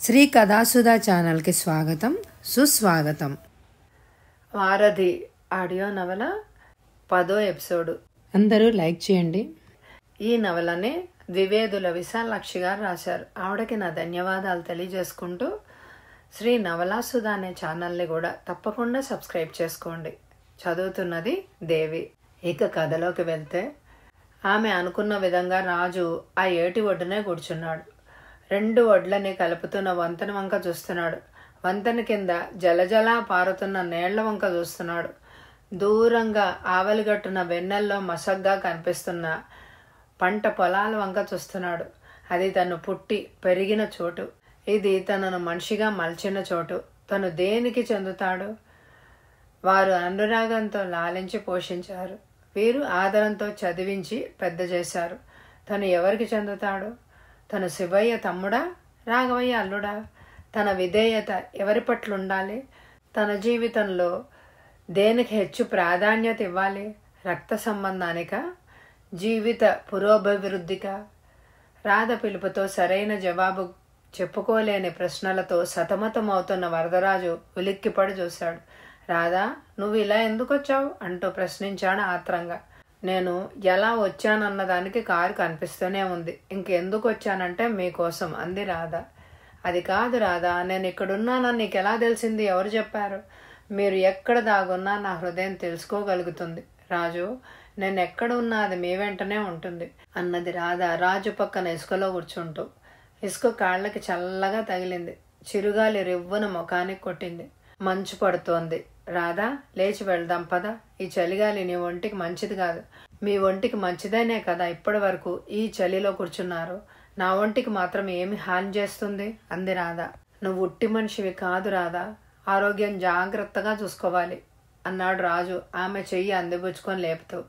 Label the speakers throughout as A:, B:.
A: శ్రీ కథాసుధా ఛానల్కి స్వాగతం సుస్వాగతం.
B: వారధి ఆడియో నవల పదో ఎపిసోడు.
A: అందరూ లైక్ చేయండి.
B: ఈ నవలని ద్వివేదుల విశాలాక్షి గారు రాశారు. ఆవిడకి నా ధన్యవాదాలు తెలియజేసుకుంటూ శ్రీ నవలాసుధ అనే ఛానల్ని కూడా తప్పకుండా సబ్స్క్రైబ్ చేసుకోండి. చదువుతున్నది దేవి. ఇక కథలోకి వెళ్తే ఆమె అనుకున్న విధంగా రాజు ఆ ఏటి ఒడ్డునే కూర్చున్నాడు. రెండు ఒడ్లని కలుపుతున్న వంతెన వంక చూస్తున్నాడు. వంతెన కింద జలజలా పారుతున్న నీళ్ళ వంక చూస్తున్నాడు. దూరంగా ఆవలిగట్టున వెన్నెల్లో మసగ్గా కనిపిస్తున్న పంట పొలాల వంక చూస్తున్నాడు. అది తను పుట్టి పెరిగిన చోటు. ఇది తనను మనిషిగా మలిచిన చోటు. తను దేనికి చెందుతాడు? వారు అనురాగంతో లాలించి పోషించారు. వీరు ఆదరంతో చదివించి పెద్ద చేశారు. తను ఎవరికి చెందుతాడు? తన శివయ్య తమ్ముడా? రాఘవయ్య అల్లుడా? తన విధేయత ఎవరి పట్ల ఉండాలి తన జీవితంలో దేనికి హెచ్చు ప్రాధాన్యత ఇవ్వాలి? రక్త సంబంధానిక? జీవిత పురోభివృద్ధిక? రాధ పిలుపుతో సరైన జవాబు చెప్పుకోలేని ప్రశ్నలతో సతమతమవుతున్న వరదరాజు ఉలిక్కిపడి చూశాడు. రాధా నువ్వు ఇలా ఎందుకు వచ్చావు అంటూ ప్రశ్నించాడు ఆత్రంగా. నేను ఎలా వచ్చానన్న దానికి కారు కనిపిస్తూనే ఉంది. ఇంకెందుకు వచ్చానంటే మీకోసం అంది రాధ. అది కాదు రాధా నేను ఇక్కడున్నానని నీకు ఎలా తెలిసింది? ఎవరు చెప్పారు? మీరు ఎక్కడ దాగున్నా నా హృదయం తెలుసుకోగలుగుతుంది. రాజు నేను ఎక్కడ ఉన్నా అది మీ వెంటనే ఉంటుంది అన్నది రాధ రాజు పక్కన ఇసుకలో కూర్చుంటూ. ఇసుక కాళ్ళకి చల్లగా తగిలింది. చిరుగాలి రివ్వన ముఖానికి కొట్టింది. మంచు పడుతోంది. రాధా లేచి వెళ్దాం పద. ఈ చలిగాలి నీ ఒంటికి మంచిది కాదు. మీ ఒంటికి మంచిదనే కదా ఇప్పటి వరకు ఈ చలిలో కూర్చున్నారు. నా ఒంటికి మాత్రం ఏమి హాని చేస్తుంది? అంది రాధా. నువ్వు ఉట్టి మనిషివి కాదు రాధా. ఆరోగ్యం జాగ్రత్తగా చూసుకోవాలి అన్నాడు రాజు ఆమె చెయ్యి అందిపుచ్చుకొని లేపుతూ.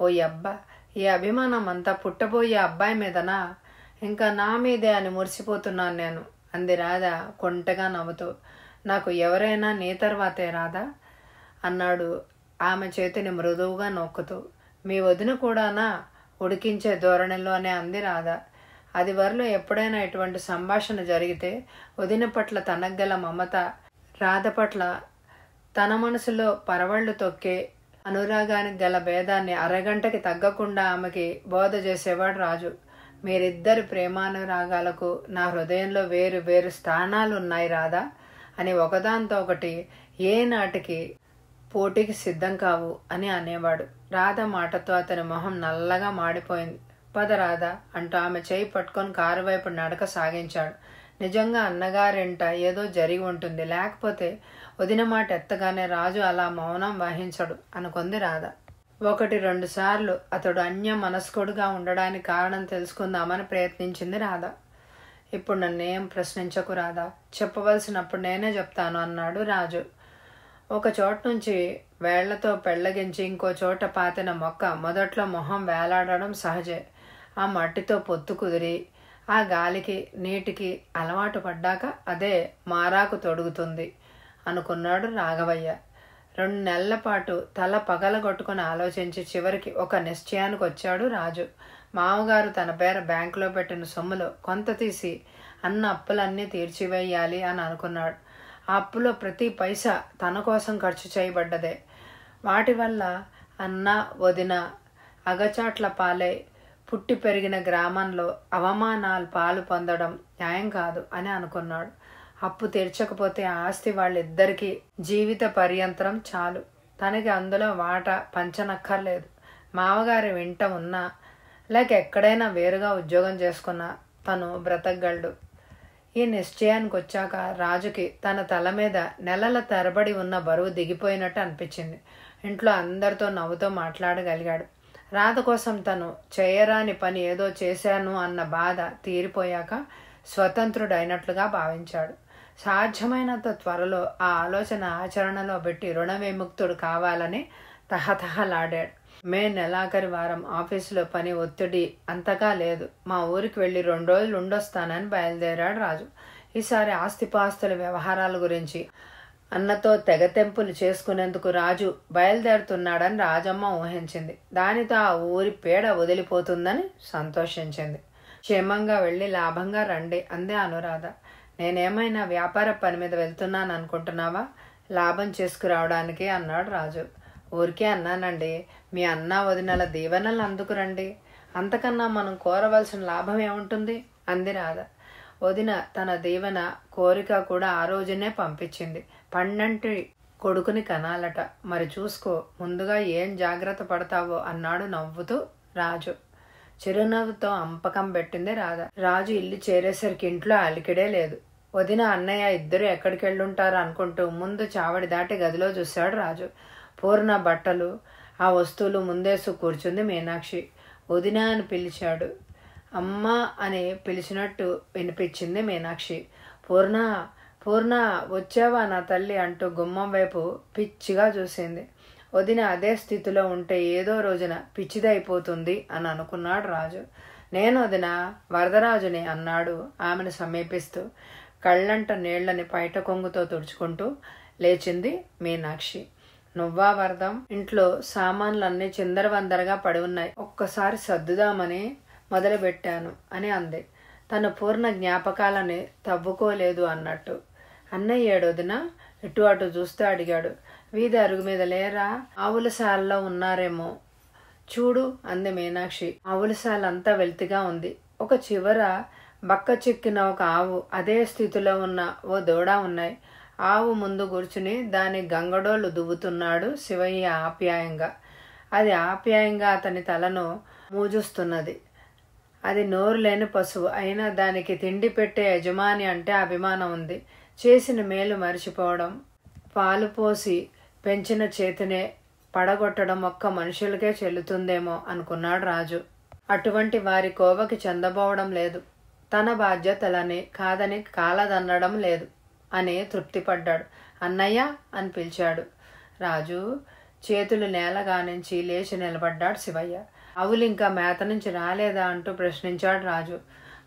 B: ఓ అబ్బా ఈ అభిమానం అంతా పుట్టబోయే అబ్బాయి మీదనా? ఇంకా నా మీదే అని మురిసిపోతున్నాను నేను అంది రాధ కొంటగా నవ్వుతూ. నాకు ఎవరైనా నీ తర్వాతే రాదా? అన్నాడు ఆమె చేతిని మృదువుగా నొక్కుతూ. మీ వదిన కూడానా? ఉడికించే ధోరణిలోనే అంది రాధ. అది వరలో ఎప్పుడైనా ఇటువంటి సంభాషణ జరిగితే వదిన పట్ల తనగ్గల మమత రాధ పట్ల తన మనసులో పరవళ్ళు తొక్కే అనురాగానికి గల భేదాన్ని అరగంటకి తగ్గకుండా ఆమెకి బోధ చేసేవాడు రాజు. మీరిద్దరి ప్రేమానురాగాలకు నా హృదయంలో వేరు వేరు స్థానాలు ఉన్నాయి రాధా. అని ఒకదాంతో ఒకటి ఏ నాటికి పోటీకి సిద్ధం కావు అని అనేవాడు. రాధ మాటతో అతని మొహం నల్లగా మాడిపోయింది. పద రాధ అంటూ ఆమె చేయి పట్టుకొని కారు వైపు నడక సాగించాడు. నిజంగా అన్నగారింట ఏదో జరిగి ఉంటుంది. లేకపోతే వదిన మాట ఎత్తగానే రాజు అలా మౌనం వహించడు అనుకుంది రాధ. ఒకటి రెండు సార్లు అతడు అన్య మనస్కుడుగా ఉండడానికి కారణం తెలుసుకుందామని ప్రయత్నించింది రాధ. ఇప్పుడు నన్నేం ప్రశ్నించకు రాదా చెప్పవలసినప్పుడు నేనే చెప్తాను అన్నాడు రాజు. ఒక చోట నుంచి వేళ్ళతో పెళ్ళగించి ఇంకో చోట పాతిన మొక్క మొదట్లో మొహం వేలాడడం సహజే. ఆ మట్టితో పొత్తు కుదిరి ఆ గాలికి నీటికి అలవాటు పడ్డాక అదే మారాకు తొడుగుతుంది అనుకున్నాడు రాఘవయ్య. రెండు నెలల పాటు తల పగలగొట్టుకుని ఆలోచించి చివరికి ఒక నిశ్చయానికి వచ్చాడు రాజు. మామగారు తన పేర బ్యాంకులో పెట్టిన సొమ్ములో కొంత తీసి అన్న అప్పులన్నీ తీర్చివేయాలి అని అనుకున్నాడు. ఆ అప్పులో ప్రతి పైసా తన కోసం ఖర్చు చేయబడ్డదే. వాటి వల్ల అన్న వదిన అగచాట్ల పాలై పుట్టి పెరిగిన గ్రామంలో అవమానాలు పాలు పొందడం న్యాయం కాదు అని అనుకున్నాడు. అప్పు తీర్చకపోతే ఆస్తి వాళ్ళిద్దరికీ జీవిత పర్యంతరం చాలు. తనకి అందులో వాట పంచనక్కర్లేదు. మామగారి వెంట ఉన్నా లేక ఎక్కడైనా వేరుగా ఉద్యోగం చేసుకున్న తను బ్రతకగలడు. ఈ నిశ్చయానికి వచ్చాక రాజుకి తన తల మీద నెలల తరబడి ఉన్న బరువు దిగిపోయినట్టు అనిపించింది. ఇంట్లో అందరితో నవ్వుతో మాట్లాడగలిగాడు. రాధ కోసం తను చేయరాని పని ఏదో చేశాను అన్న బాధ తీరిపోయాక స్వతంత్రుడైనట్లుగా భావించాడు. సాధ్యమైనంత త్వరలో ఆ ఆలోచన ఆచరణలో పెట్టి రుణ విముక్తుడు కావాలని తహతహలాడాడు. మే నెలాఖరి వారం ఆఫీసులో పని ఒత్తిడి అంతగా లేదు. మా ఊరికి వెళ్ళి రెండు రోజులు ఉండొస్తానని బయలుదేరాడు రాజు. ఈసారి ఆస్తిపాస్తుల వ్యవహారాల గురించి అన్నతో తెగతెంపులు చేసుకునేందుకు రాజు బయలుదేరుతున్నాడని రాజమ్మ ఊహించింది. దానితో ఆ ఊరి పేడ వదిలిపోతుందని సంతోషించింది. క్షేమంగా వెళ్ళి లాభంగా రండి అందే అనురాధ. నేనేమైనా వ్యాపార పని మీద వెళ్తున్నాను అనుకుంటున్నావా లాభం చేసుకురావడానికి అన్నాడు రాజు. ఊరికే అన్నానండి. మీ అన్న వదినల దీవెనలు అందుకురండి. అంతకన్నా మనం కోరవలసిన లాభం ఏముంటుంది? అంది రాధ. వదిన తన దీవెన కోరిక కూడా ఆ రోజునే పంపించింది. పన్నెంటి కొడుకుని కనాలట. మరి చూసుకో ముందుగా ఏం జాగ్రత్త పడతావో అన్నాడు నవ్వుతూ రాజు. చిరునవ్వుతో అంపకం పెట్టింది రాధ. రాజు ఇల్లు చేరేసరికి ఇంట్లో అలికిడే లేదు. వదిన అన్నయ్య ఇద్దరు ఎక్కడికి వెళ్ళుంటారు అనుకుంటూ ముందు చావడి దాటి గదిలో చూశాడు రాజు. పూర్ణ బట్టలు ఆ వస్తువులు ముందేసు కూర్చుంది మీనాక్షి. వదిన అని పిలిచాడు. అమ్మ అని పిలిచినట్టు వినిపించింది మీనాక్షి. పూర్ణ పూర్ణ వచ్చావా నా తల్లి అంటూ గుమ్మం వైపు పిచ్చిగా చూసింది. వదిన అదే స్థితిలో ఉంటే ఏదో రోజున పిచ్చిదైపోతుంది అని అనుకున్నాడు రాజు. నేను వదిన వరదరాజుని అన్నాడు ఆమెను సమీపిస్తూ. కళ్ళంట నీళ్ళని పైట కొంగుతో తుడుచుకుంటూ లేచింది మీనాక్షి. నువ్వా వరదం ఇంట్లో సామాన్లన్నీ చిందరవందరగా పడి ఉన్నాయి ఒక్కసారి సర్దుదామని మొదలుపెట్టాను అని అంది. తన పూర్ణ జ్ఞాపకాలని తవ్వుకోలేదు అన్నట్టు. అన్నయ్య ఏడొదిన ఇటు అటు చూస్తూ అడిగాడు. వీధి అరుగు మీద లేరా? ఆవులశాలలో ఉన్నారేమో. చూడు అంది మీనాక్షి. ఆవులశాలంతా వెల్తిగా ఉంది. ఒక చివర బక్క చిక్కిన ఒక ఆవు అదే స్థితిలో ఉన్న ఓ దూడ ఉన్నాయి. ఆవు ముందు కూర్చుని దాని గంగడోలు దువ్వుతున్నాడు శివయ్య ఆప్యాయంగా. అది ఆప్యాయంగా అతని తలను మూజుస్తున్నది. అది నోరు లేని పశువు. అయినా దానికి తిండి పెట్టే యజమాని అంటే అభిమానం ఉంది. చేసిన మేలు మరిచిపోవడం పాలు పోసి పెంచిన చేతినే పడగొట్టడం ఒక్క మనుషులకే చెల్లుతుందేమో అనుకున్నాడు రాజు. అటువంటి వారి కోవకి చెందబోవడం లేదు. తన బాధ్యతలని కాదని కాలదన్నడం లేదు. అని తృప్తిపడ్డాడు. అన్నయ్య అని పిలిచాడు. రాజు చేతులు నేలగానించి లేచి నిలబడ్డాడు శివయ్య. ఆవులు ఇంకా మేత నుంచి రాలేదా అంటూ ప్రశ్నించాడు రాజు.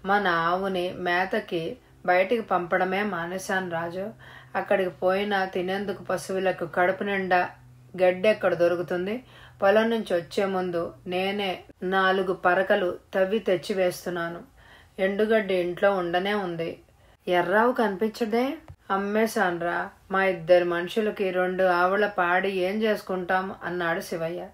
B: మన ఆవుని మేతకి బయటికి పంపడమే మానేశాను రాజు. అక్కడికి పోయినా తినేందుకు పశువులకు కడుపు నిండా గడ్డి ఎక్కడ దొరుకుతుంది? పొలం నుంచి వచ్చే ముందు నేనే నాలుగు పరకలు తవ్వి తెచ్చి వేస్తున్నాను ఎండుగడ్డి ఇంట్లో ఉండనే ఉంది. ఎర్రావు కనిపించదే? అమ్మేశాన్రా మా ఇద్దరు మనుషులకి రెండు ఆవుల పాడి ఏం చేసుకుంటాం? అన్నాడు శివయ్య.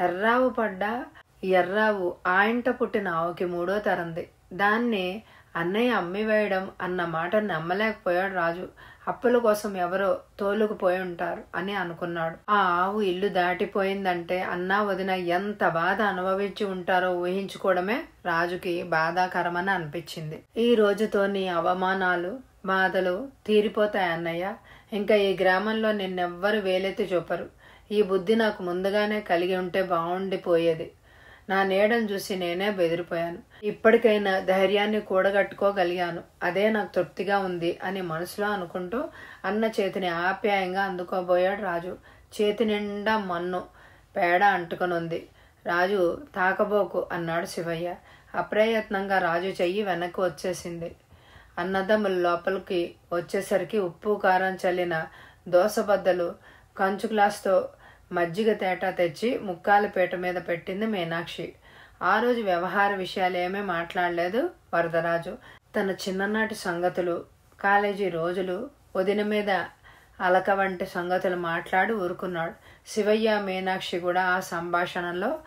B: ఎర్రావు పడ్డా ఎర్రావు ఆ పుట్టిన ఆవుకి మూడో తరంది. దాన్ని అన్నయ్య అమ్మి వేయడం అన్న మాట నమ్మలేకపోయాడు రాజు. అప్పుల కోసం ఎవరో తోలుకుపోయి ఉంటారు అని అనుకున్నాడు. ఆ ఆవు ఇల్లు దాటిపోయిందంటే అన్నా వదిన ఎంత బాధ అనుభవించి ఉంటారో ఊహించుకోవడమే రాజుకి బాధాకరమని అనిపించింది. ఈ రోజుతో నీ అవమానాలు బాధలు తీరిపోతాయి అన్నయ్య. ఇంకా ఈ గ్రామంలో నిన్నెవ్వరు వేలెత్తి చూపరు. ఈ బుద్ధి నాకు ముందుగానే కలిగి ఉంటే బాగుండిపోయేది నా నీడను చూసి నేనే బెదిరిపోయాను. ఇప్పటికైనా ధైర్యాన్ని కూడగట్టుకోగలిగాను. అదే నాకు తృప్తిగా ఉంది అని మనసులో అనుకుంటూ అన్న చేతిని ఆప్యాయంగా అందుకోబోయాడు రాజు. చేతి నిండా మన్ను పేడ అంటుకొనుంది. రాజు తాకబోకు అన్నాడు శివయ్య. అప్రయత్నంగా రాజు చెయ్యి వెనక్కి వచ్చేసింది. అన్నదమ్ములు లోపలికి వచ్చేసరికి ఉప్పు కారం చల్లిన దోసబద్దలు కంచు గ్లాస్తో మజ్జిగ తేట తెచ్చి ముక్కాల పీట మీద పెట్టింది మీనాక్షి. ఆ రోజు వ్యవహార విషయాలు ఏమీ మాట్లాడలేదు వరదరాజు. తన చిన్ననాటి సంగతులు కాలేజీ రోజులు వదిన మీద అలక వంటి సంగతులు మాట్లాడి ఊరుకున్నాడు. శివయ్య మీనాక్షి కూడా ఆ సంభాషణలో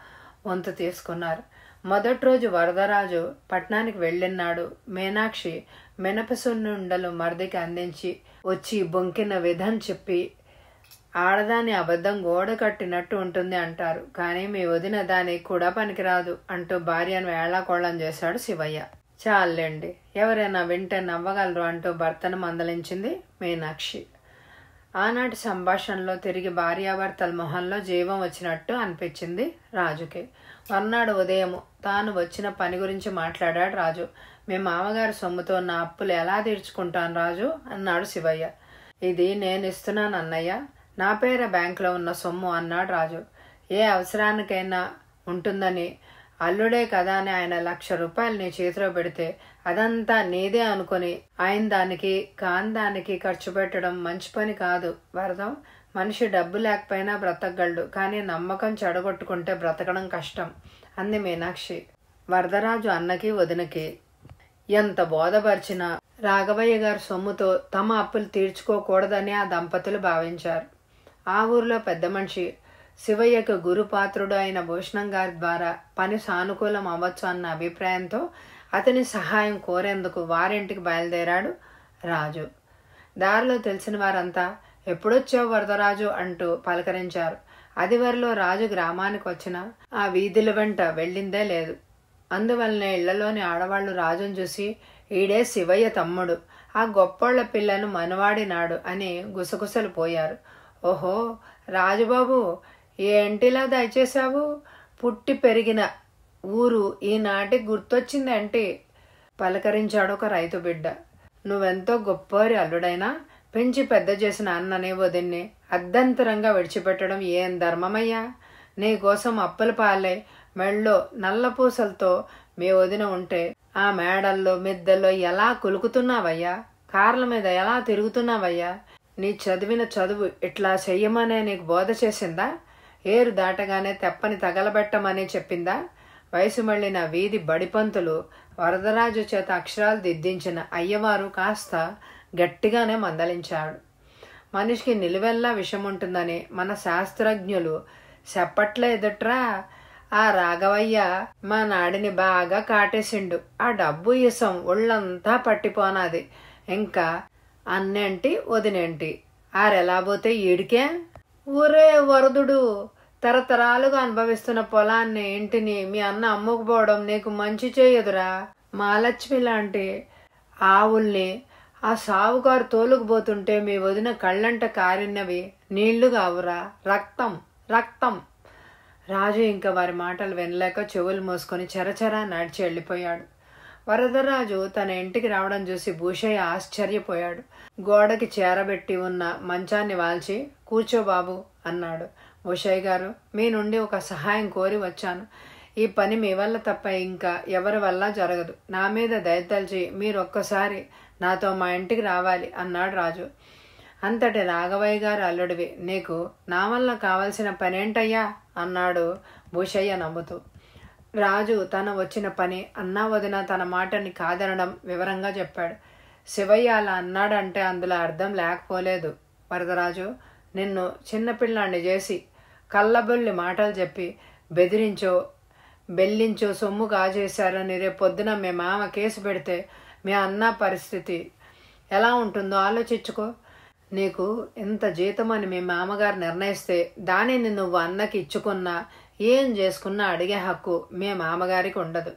B: వంతు తీసుకున్నారు. మొదటి రోజు వరదరాజు పట్నానికి వెళ్ళినాడు. మీనాక్షి మినపసున్నుండలు మరదికి అందించి వచ్చి బొంకిన విధం చెప్పి ఆడదాని అబద్ధం గోడ కట్టినట్టు ఉంటుంది అంటారు. కానీ మీ వదిన దానికి కూడా పనికిరాదు అంటూ భార్యను వేళాకోళం చేశాడు శివయ్య. చాలండి ఎవరైనా వింటే నవ్వగలరు అంటూ భర్తను మందలించింది మీనాక్షి. ఆనాటి సంభాషణలో తిరిగి భార్యాభర్తల మొహంలో జీవం వచ్చినట్టు అనిపించింది రాజుకి. మర్నాడు ఉదయం తాను వచ్చిన పని గురించి మాట్లాడాడు రాజు. మీ మామగారి సొమ్ముతో నా అప్పులు ఎలా తీర్చుకుంటాను రాజు? అన్నాడు శివయ్య. ఇది నేను ఇస్తున్నాను అన్నయ్య. నా పేర బ్యాంకులో ఉన్న సొమ్ము అన్నాడు రాజు. ఏ అవసరానికైనా ఉంటుందని. అల్లుడే కదా అని ఆయన లక్ష రూపాయలు నీ చేతిలో పెడితే అదంతా నీదే అనుకొని ఆయన దానికి కాని దానికి ఖర్చు పెట్టడం మంచి పని కాదు. వరదం? మనిషి డబ్బు లేకపోయినా బ్రతకగలడు కానీ నమ్మకం చెడగొట్టుకుంటే బ్రతకడం కష్టం అంది మీనాక్షి. వరదరాజు అన్నకి వదినకి ఎంత బోధపరిచినా రాఘవయ్య గారి సొమ్ముతో తమ అప్పులు తీర్చుకోకూడదని ఆ దంపతులు భావించారు. ఆ ఊరిలో పెద్ద మనిషి శివయ్యకు గురుపాత్రుడు అయిన భూషణం గారి ద్వారా పని సానుకూలం అవ్వచ్చు అన్న అభిప్రాయంతో అతని సహాయం కోరేందుకు వారింటికి బయలుదేరాడు రాజు. దారిలో తెలిసిన వారంతా ఎప్పుడొచ్చావు వరదరాజు? అంటూ పలకరించారు. అదివరలో రాజు గ్రామానికి వచ్చిన ఆ వీధుల వెంట వెళ్ళిందే లేదు. అందువల్లనే ఇళ్ళలోని ఆడవాళ్ళు రాజును చూసి ఈడే శివయ్య తమ్ముడు. ఆ గొప్పోళ్ళ పిల్లను మనవాడినాడు అని గుసగుసలు పోయారు. ఓహో రాజుబాబు ఏంటిలా దయచేశావు? పుట్టి పెరిగిన ఊరు ఈనాటికి గుర్తొచ్చింది అంటే పలకరించాడు ఒక రైతు బిడ్డ. నువ్వెంతో గొప్పవారి అల్లుడైనా? పెంచి పెద్ద చేసిన అన్ననే వదిన్ని అర్ధంతరంగా విడిచిపెట్టడం ఏం ధర్మమయ్యా? నీ కోసం అప్పుల పాలై మెళ్ళో నల్లపూసలతో మీ వదిన ఉంటే ఆ మేడల్లో మిద్దెల్లో ఎలా కొలుకుతున్నావయ్యా? కార్ల మీద ఎలా తిరుగుతున్నావయ్యా? నీ చదివిన చదువు ఇట్లా చెయ్యమనే నీకు బోధ చేసిందా? ఏరు దాటగానే తెప్పని తగలబెట్టమని చెప్పిందా? వయసు మళ్ళిన వీధి బడిపంతులు వరదరాజు చేత అక్షరాలు దిద్దించిన అయ్యవారు కాస్త గట్టిగానే మందలించాడు. మనిషికి నిలువెల్లా విషం ఉంటుందని మన శాస్త్రజ్ఞులు చెప్పట్లేదుట్రా? ఆ రాఘవయ్య మా నాడిని బాగా కాటేసిండు. ఆ డబ్బు ఇసం ఒళ్ళంతా పట్టిపోనాది. ఇంకా అన్నేంటి వదినేంటి? ఆరెలా పోతే ఈడికే? ఊరే వరదుడు తరతరాలుగా అనుభవిస్తున్న పొలాన్ని ఇంటిని మీ అన్న అమ్ముకుపోవడం నీకు మంచి చేయదురా? మహాలక్ష్మి లాంటి ఆవుల్ని ఆ సావుగారు తోలుకుపోతుంటే మీ వదిన కళ్ళంట కారినవి నీళ్ళు కావురా. రక్తం రక్తం. రాజు ఇంకా వారి మాటలు వినలేక చెవులు మూసుకొని చెరచెర నడిచి వెళ్ళిపోయాడు. వరదరాజు తన ఇంటికి రావడం చూసి భూషయ్య ఆశ్చర్యపోయాడు. గోడకి చేరబెట్టి ఉన్న మంచాన్ని వాల్చి కూర్చో బాబు అన్నాడు భూషయ్య గారు. మీ నుండి ఒక సహాయం కోరి వచ్చాను. ఈ పని మీ వల్ల తప్ప ఇంకా ఎవరి వల్ల జరగదు. నా మీద దయతలిచి మీరు ఒక్కసారి నాతో మా ఇంటికి రావాలి అన్నాడు రాజు. అంతటి రాఘవయ్య గారు అల్లుడివి. నీకు నా వల్ల కావలసిన పనేంటయ్యా? అన్నాడు భూషయ్య నవ్వుతూ. రాజు తన వచ్చిన పని అన్నా వదిన తన మాటని కాదనడం వివరంగా చెప్పాడు. శివయ్య అలా అన్నాడంటే అందులో అర్థం లేకపోలేదు. వరదరాజు నిన్ను చిన్నపిల్లాన్ని చేసి కళ్ళబొల్లి మాటలు చెప్పి బెదిరించో బెల్లించో సొమ్ము కాజేశారని రేపు పొద్దున మీ మామ కేసు పెడితే మీ అన్న పరిస్థితి ఎలా ఉంటుందో ఆలోచించుకో. నీకు ఇంత జీతం అని మీ మామగారు నిర్ణయిస్తే దానిని నువ్వు అన్నకి ఇచ్చుకున్నా ఏం చేసుకున్నా అడిగే హక్కు మీ మామగారికి ఉండదు.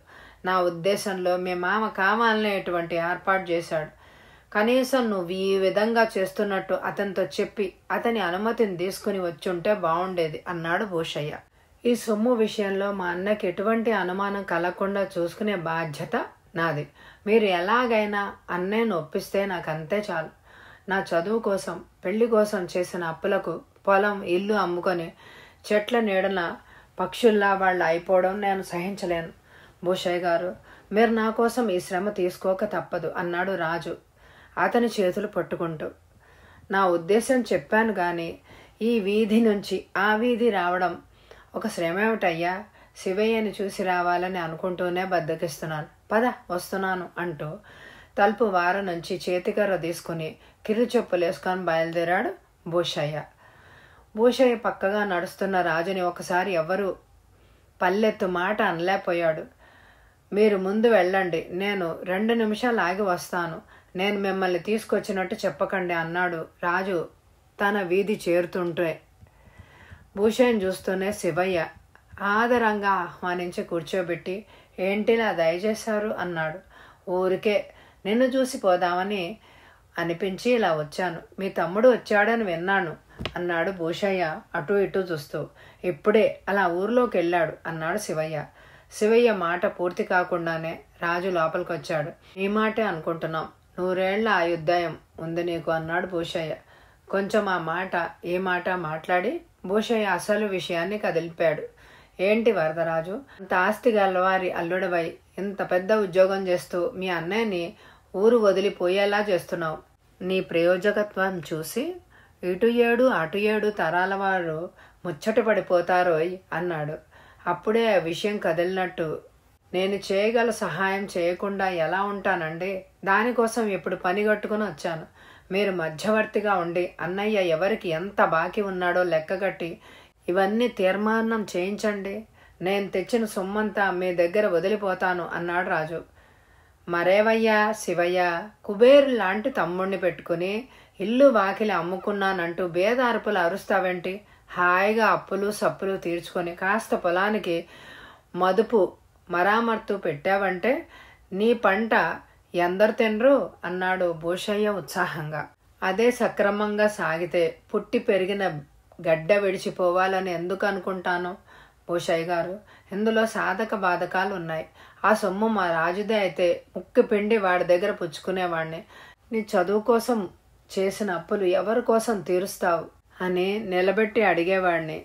B: నా ఉద్దేశంలో మీ మామ కామాలనే ఎటువంటి ఏర్పాటు చేశాడు. కనీసం నువ్వు ఈ విధంగా చేస్తున్నట్టు అతనితో చెప్పి అతని అనుమతిని తీసుకుని వచ్చుంటే బాగుండేది అన్నాడు భూషయ్య. ఈ సొమ్ము విషయంలో మా అన్నకి ఎటువంటి అనుమానం కలగకుండా చూసుకునే బాధ్యత నాది. మీరు ఎలాగైనా అన్నయ్యను ఒప్పిస్తే నాకు అంతే చాలు. నా చదువు కోసం పెళ్ళి కోసం చేసిన అప్పులకు పొలం ఇల్లు అమ్ముకొని చెట్ల నీడన పక్షుల్లా వాళ్ళు అయిపోవడం నేను సహించలేను. భూషయ్య గారు మీరు నా కోసం ఈ శ్రమ తీసుకోక తప్పదు అన్నాడు రాజు అతని చేతులు పట్టుకుంటూ. నా ఉద్దేశం చెప్పాను కానీ ఈ వీధి నుంచి ఆ వీధి రావడం ఒక శ్రమ ఏమిటయ్యా శివయ్యని చూసి రావాలని అనుకుంటూనే బద్దకిస్తున్నాను. పద వస్తున్నాను అంటూ తలుపు వార నుంచి చేతికర్ర తీసుకుని కిరు చెప్పులు వేసుకొని బయలుదేరాడు భూషయ్య భూషయ్య పక్కగా నడుస్తున్న రాజుని ఒకసారి ఎవరు పల్లెత్తు మాట అనలేకపోయాడు. మీరు ముందు వెళ్ళండి నేను రెండు నిమిషాలు ఆగి వస్తాను. నేను మిమ్మల్ని తీసుకొచ్చినట్టు చెప్పకండి అన్నాడు రాజు తన వీధి చేరుతుంటే. భూషణ్ చూస్తూనే శివయ్య ఆదరంగా ఆహ్వానించి కూర్చోబెట్టి ఏంటిలా దయచేశారు? అన్నాడు. ఊరికే నిన్ను చూసి పోదామని అనిపించి ఇలా వచ్చాను. మీ తమ్ముడు వచ్చాడని విన్నాను అన్నాడు భూషయ్య. అటు ఇటు చూస్తూ ఇప్పుడే అలా ఊర్లోకి వెళ్ళాడు అన్నాడు శివయ్య. శివయ్య మాట పూర్తి కాకుండానే రాజు లోపలికి వచ్చాడు ఈ మాటే అనుకుంటున్నాం. నూరేళ్ళ ఆయుద్ధాయం ఉంది నీకు అన్నాడు భూషయ్య. కొంచెం ఆ మాట ఏ మాట మాట్లాడి భూషయ్య అసలు విషయాన్ని కదిలిపాడు. ఏంటి వరదరాజు అంత ఆస్తి గలవారి అల్లుడవై ఇంత పెద్ద ఉద్యోగం చేస్తూ మీ అన్నయ్యని ఊరు వదిలిపోయేలా చేస్తున్నావు. నీ ప్రయోజకత్వం చూసి ఇటు ఏడు అటు ఏడు తరాల వారు ముచ్చట పడిపోతారోయ్ అన్నాడు. అప్పుడే ఆ విషయం కదిలినట్టు. నేను చేయగల సహాయం చేయకుండా ఎలా ఉంటానండి? దానికోసం ఇప్పుడు పని కట్టుకుని వచ్చాను. మీరు మధ్యవర్తిగా ఉండి అన్నయ్య ఎవరికి ఎంత బాకీ ఉన్నాడో లెక్కగట్టి ఇవన్నీ తీర్మానం చేయించండి. నేను తెచ్చిన సొమ్మంతా మీ దగ్గర వదిలిపోతాను అన్నాడు రాజు. మరేవయ్య శివయ్య కుబేరు లాంటి తమ్ముణ్ణి పెట్టుకుని ఇల్లు వాకిలి అమ్ముకున్నానంటూ బేదార్పులు అరుస్తావేంటి? హాయిగా అప్పులు సప్పులు తీర్చుకొని కాస్త పొలానికి మదుపు మరామర్తు పెట్టావంటే నీ పంట ఎందరు తినరు? అన్నాడు భూషయ్య ఉత్సాహంగా. అదే సక్రమంగా సాగితే పుట్టి పెరిగిన గడ్డ విడిచిపోవాలని ఎందుకు అనుకుంటాను? భూషయ్య గారు ఇందులో సాధక బాధకాలు ఉన్నాయి ఆ సొమ్ము మా రాజుదే అయితే ముక్కు పిండి వాడి దగ్గర పుచ్చుకునేవాడిని నీ చదువు కోసం చేసిన అప్పులు ఎవరి కోసం తీరుస్తావు? అని నిలబెట్టి అడిగేవాడిని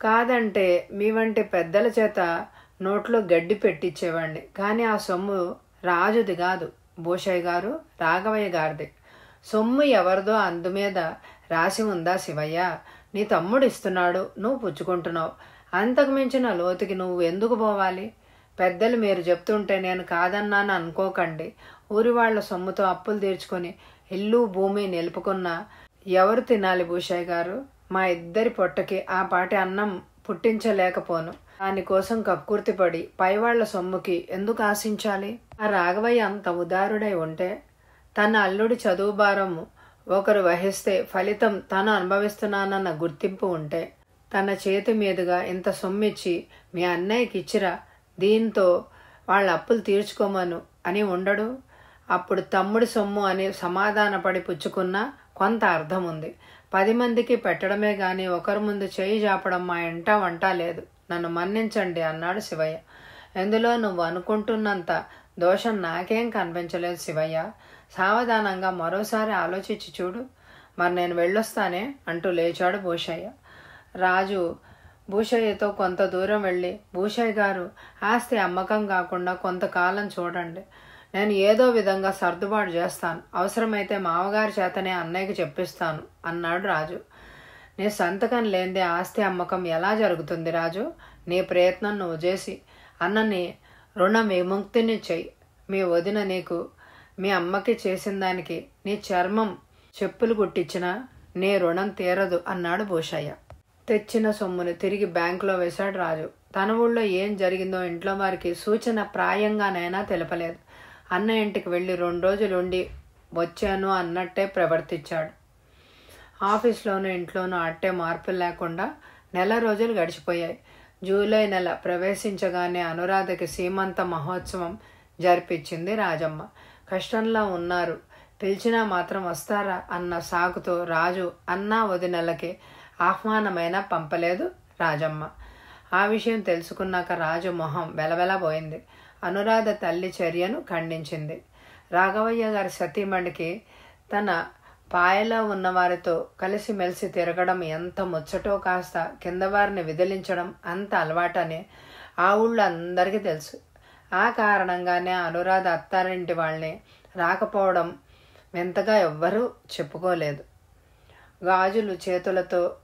B: కాదంటే మీ వంటి పెద్దల చేత నోట్లో గడ్డి పెట్టించేవాడిని కానీ ఆ సొమ్ము రాజుది కాదు భూషయ్య గారు రాఘవయ్య గారిది. సొమ్ము ఎవరిదో అందుమీద రాసి ఉందా శివయ్య? నీ తమ్ముడు ఇస్తున్నాడు నువ్వు పుచ్చుకుంటున్నావు. అంతకు మించిన లోతుకి నువ్వు ఎందుకు పోవాలి? పెద్దలు మీరు చెప్తుంటే నేను కాదన్నాను అనుకోకండి. ఊరి వాళ్ళ సొమ్ముతో అప్పులు తీర్చుకొని ఇల్లు భూమి నిలుపుకున్న ఎవరు తినాలి భూషయ్య గారు? మా ఇద్దరి పొట్టకి ఆ పాటి అన్నం పుట్టించలేకపోను. దానికోసం కక్కుర్తిపడి పైవాళ్ళ సొమ్ముకి ఎందుకు ఆశించాలి? ఆ రాఘవయ్య అంత ఉదారుడై ఉంటే తన అల్లుడి చదువు భారం ఒకరు వహిస్తే ఫలితం తను అనుభవిస్తున్నానన్న గుర్తింపు ఉంటే తన చేతి మీదుగా ఇంత సొమ్మిచ్చి మీ అన్నయ్యకి ఇచ్చిరా దీంతో వాళ్ళ అప్పులు తీర్చుకోమను అని ఉండడు. అప్పుడు తమ్ముడి సొమ్ము అని సమాధానపడి పుచ్చుకున్నా కొంత అర్థం ఉంది పది మందికి పెట్టడమే గాని ఒకరి ముందు చేయి జాపడం మా ఇంట వంట లేదు. నన్ను మన్నించండి అన్నాడు శివయ్య. ఎందులో నువ్వు అనుకుంటున్నంత దోషం నాకేం కనిపించలేదు శివయ్య. సావధానంగా మరోసారి ఆలోచించి చూడు. మరి నేను వెళ్ళొస్తానే అంటూ లేచాడు భూషయ్య. రాజు భూషయ్యతో కొంత దూరం వెళ్ళి భూషయ్య గారు ఆస్తి అమ్మకం కాకుండా కొంతకాలం చూడండి. నేను ఏదో విధంగా సర్దుబాటు చేస్తాను. అవసరమైతే మామగారి చేతనే అన్నయ్యకి చెప్పిస్తాను అన్నాడు రాజు. నీ సంతకం లేనిదే ఆస్తి అమ్మకం ఎలా జరుగుతుంది రాజు? నీ ప్రయత్నం నువ్వు చేసి అన్నని రుణ విముక్తిని చెయ్యి. మీ వదిన నీకు మీ అమ్మకి చేసిన దానికి నీ చర్మం చెప్పులు కుట్టించినా నీ రుణం తీరదు అన్నాడు భూషయ్య. తెచ్చిన సొమ్ముని తిరిగి బ్యాంకులో వేశాడు రాజు. తన ఊళ్ళో ఏం జరిగిందో ఇంట్లో వారికి సూచన ప్రాయంగానైనా తెలపలేదు. అన్న ఇంటికి వెళ్ళి రెండు రోజులు ఉండి వచ్చాను అన్నట్టే ప్రవర్తించాడు. ఆఫీస్లోనూ ఇంట్లోనూ అట్టే మార్పులు లేకుండా నెల రోజులు గడిచిపోయాయి. జూలై నెల ప్రవేశించగానే అనురాధకి సీమంత మహోత్సవం జరిపించింది రాజమ్మ. కష్టంలో ఉన్నారు. పిలిచినా మాత్రం వస్తారా అన్న సాకుతో రాజు అన్నా వదినెలకి ఆహ్వానమైన పంపలేదు రాజమ్మ. ఆ విషయం తెలుసుకున్నాక రాజు మొహం వెలవెలబోయింది అనురాధ తల్లి చర్యను ఖండించింది. రాఘవయ్య గారి సతీమణికి తన పాయలో ఉన్నవారితో కలిసిమెలిసి తిరగడం ఎంత ముచ్చటో కాస్త కిందవారిని విదిలించడం అంత అలవాటని ఆ ఊళ్ళో అందరికీ తెలుసు. ఆ కారణంగానే అనురాధ అత్తారింటి వాళ్ళని రాకపోవడం వింతగా ఎవ్వరూ చెప్పుకోలేదు. గాజులు చేతులతో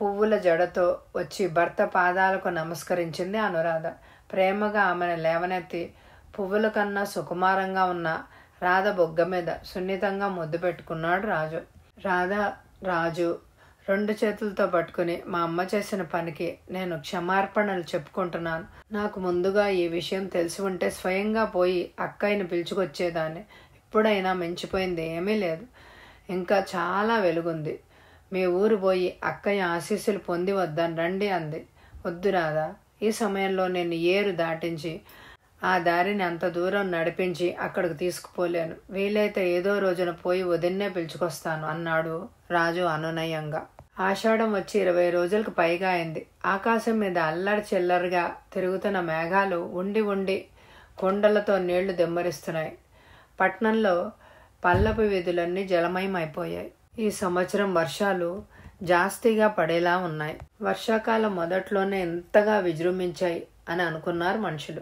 B: పువ్వుల జడతో వచ్చి భర్త పాదాలకు నమస్కరించింది అనురాధ. ప్రేమగా ఆమెను లేవనెత్తి పువ్వుల కన్నా సుకుమారంగా ఉన్న రాధ బొగ్గ మీద సున్నితంగా ముద్దు పెట్టుకున్నాడు రాజు. రాధ రాజు రెండు చేతులతో పట్టుకుని మా అమ్మ చేసిన పనికి నేను క్షమార్పణలు చెప్పుకుంటున్నాను. నాకు ముందుగా ఈ విషయం తెలిసి ఉంటే స్వయంగా పోయి అక్కయ్యను పిలుచుకొచ్చేదాన్ని. ఇప్పుడైనా మించిపోయింది ఏమీ లేదు. ఇంకా చాలా వెలుగుంది. మీ ఊరు పోయి అక్కయ్య ఆశీస్సులు పొంది వద్దాను రండి అంది. వద్దు రాదా ఈ సమయంలో నేను ఏరు దాటించి ఆ దారిని అంత దూరం నడిపించి అక్కడికి తీసుకుపోలేను. వీలైతే ఏదో రోజున పోయి వదిన్నే పిలుచుకొస్తాను అన్నాడు రాజు అనునయంగా. ఆషాఢం వచ్చి ఇరవై రోజులకు పైగా అయింది. ఆకాశం మీద అల్లరి చిల్లరగా తిరుగుతున్న మేఘాలు ఉండి ఉండి కొండలతో నీళ్ళు దెమ్మరిస్తున్నాయి. పట్నంలో పల్లపు వీధులన్నీ జలమయమైపోయాయి. ఈ సంవత్సరం వర్షాలు జాస్తిగా పడేలా ఉన్నాయి. వర్షాకాలం మొదట్లోనే ఎంతగా విజృంభించాయి అని అనుకున్నారు మనుషులు.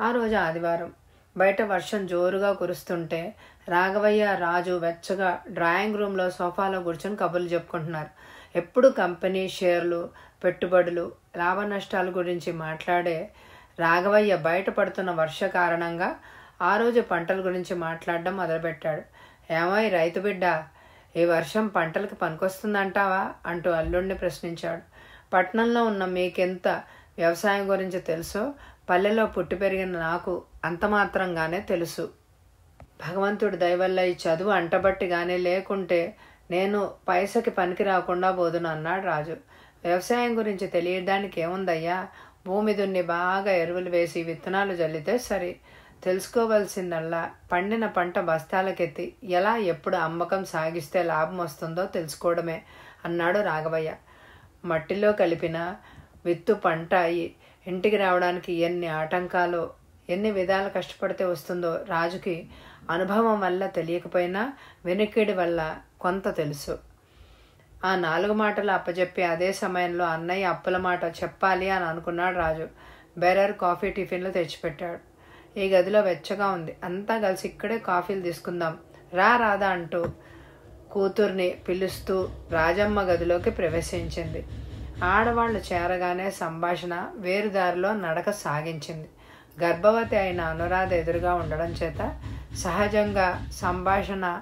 B: ఆ రోజు ఆదివారం బయట వర్షం జోరుగా కురుస్తుంటే రాఘవయ్య రాజు వెచ్చగా డ్రాయింగ్ రూమ్లో సోఫాలో కూర్చొని కబుర్లు చెప్పుకుంటున్నారు. ఎప్పుడు కంపెనీ షేర్లు పెట్టుబడులు లాభ నష్టాల గురించి మాట్లాడే రాఘవయ్య బయటపడుతున్న వర్ష కారణంగా ఆ రోజు పంటల గురించి మాట్లాడడం మొదలుపెట్టాడు. ఏమోయ్ రైతు బిడ్డ ఈ వర్షం పంటలకు పనికొస్తుందంటావా? అంటూ అల్లుడిని ప్రశ్నించాడు. పట్నంలో ఉన్న మీకెంత వ్యవసాయం గురించి తెలుసో పల్లెలో పుట్టి పెరిగిన నాకు అంత మాత్రంగానే తెలుసు. భగవంతుడి దయవల్ల ఈ చదువు అంటబట్టి కానీ లేకుంటే నేను పైసకి పనికి రాకుండా పోదును అన్నాడు రాజు. వ్యవసాయం గురించి తెలియడానికి ఏముందయ్యా? భూమి దున్ని బాగా ఎరువులు వేసి విత్తనాలు జల్లితే సరి. తెలుసుకోవలసిందల్లా పండిన పంట బస్తాలకెత్తి ఎలా ఎప్పుడు అమ్మకం సాగిస్తే లాభం వస్తుందో తెలుసుకోవడమే అన్నాడు రాఘవయ్య. మట్టిలో కలిపిన విత్తు పంట అయి ఇంటికి రావడానికి ఎన్ని ఆటంకాలు ఎన్ని విధాలు కష్టపడితే వస్తుందో రాజుకి అనుభవం వల్ల తెలియకపోయినా వెనుకిడి వల్ల కొంత తెలుసు. ఆ నాలుగు మాటలు అప్పచెప్పి అదే సమయంలో అన్నయ్య అప్పుల మాట చెప్పాలి అని అనుకున్నాడు రాజు. బెరర్ కాఫీ టిఫిన్లు తెచ్చిపెట్టాడు. ఈ గదిలో వెచ్చగా ఉంది. అంతా కలిసి ఇక్కడే కాఫీలు తీసుకుందాం. రా రాదా అంటూ కూతుర్ని పిలుస్తూ రాజమ్మ గదిలోకి ప్రవేశించింది. ఆడవాళ్ళు చేరగానే సంభాషణ వేరుదారిలో నడక సాగించింది. గర్భవతి అయిన అనురాధ ఎదురుగా ఉండడం చేత సహజంగా సంభాషణ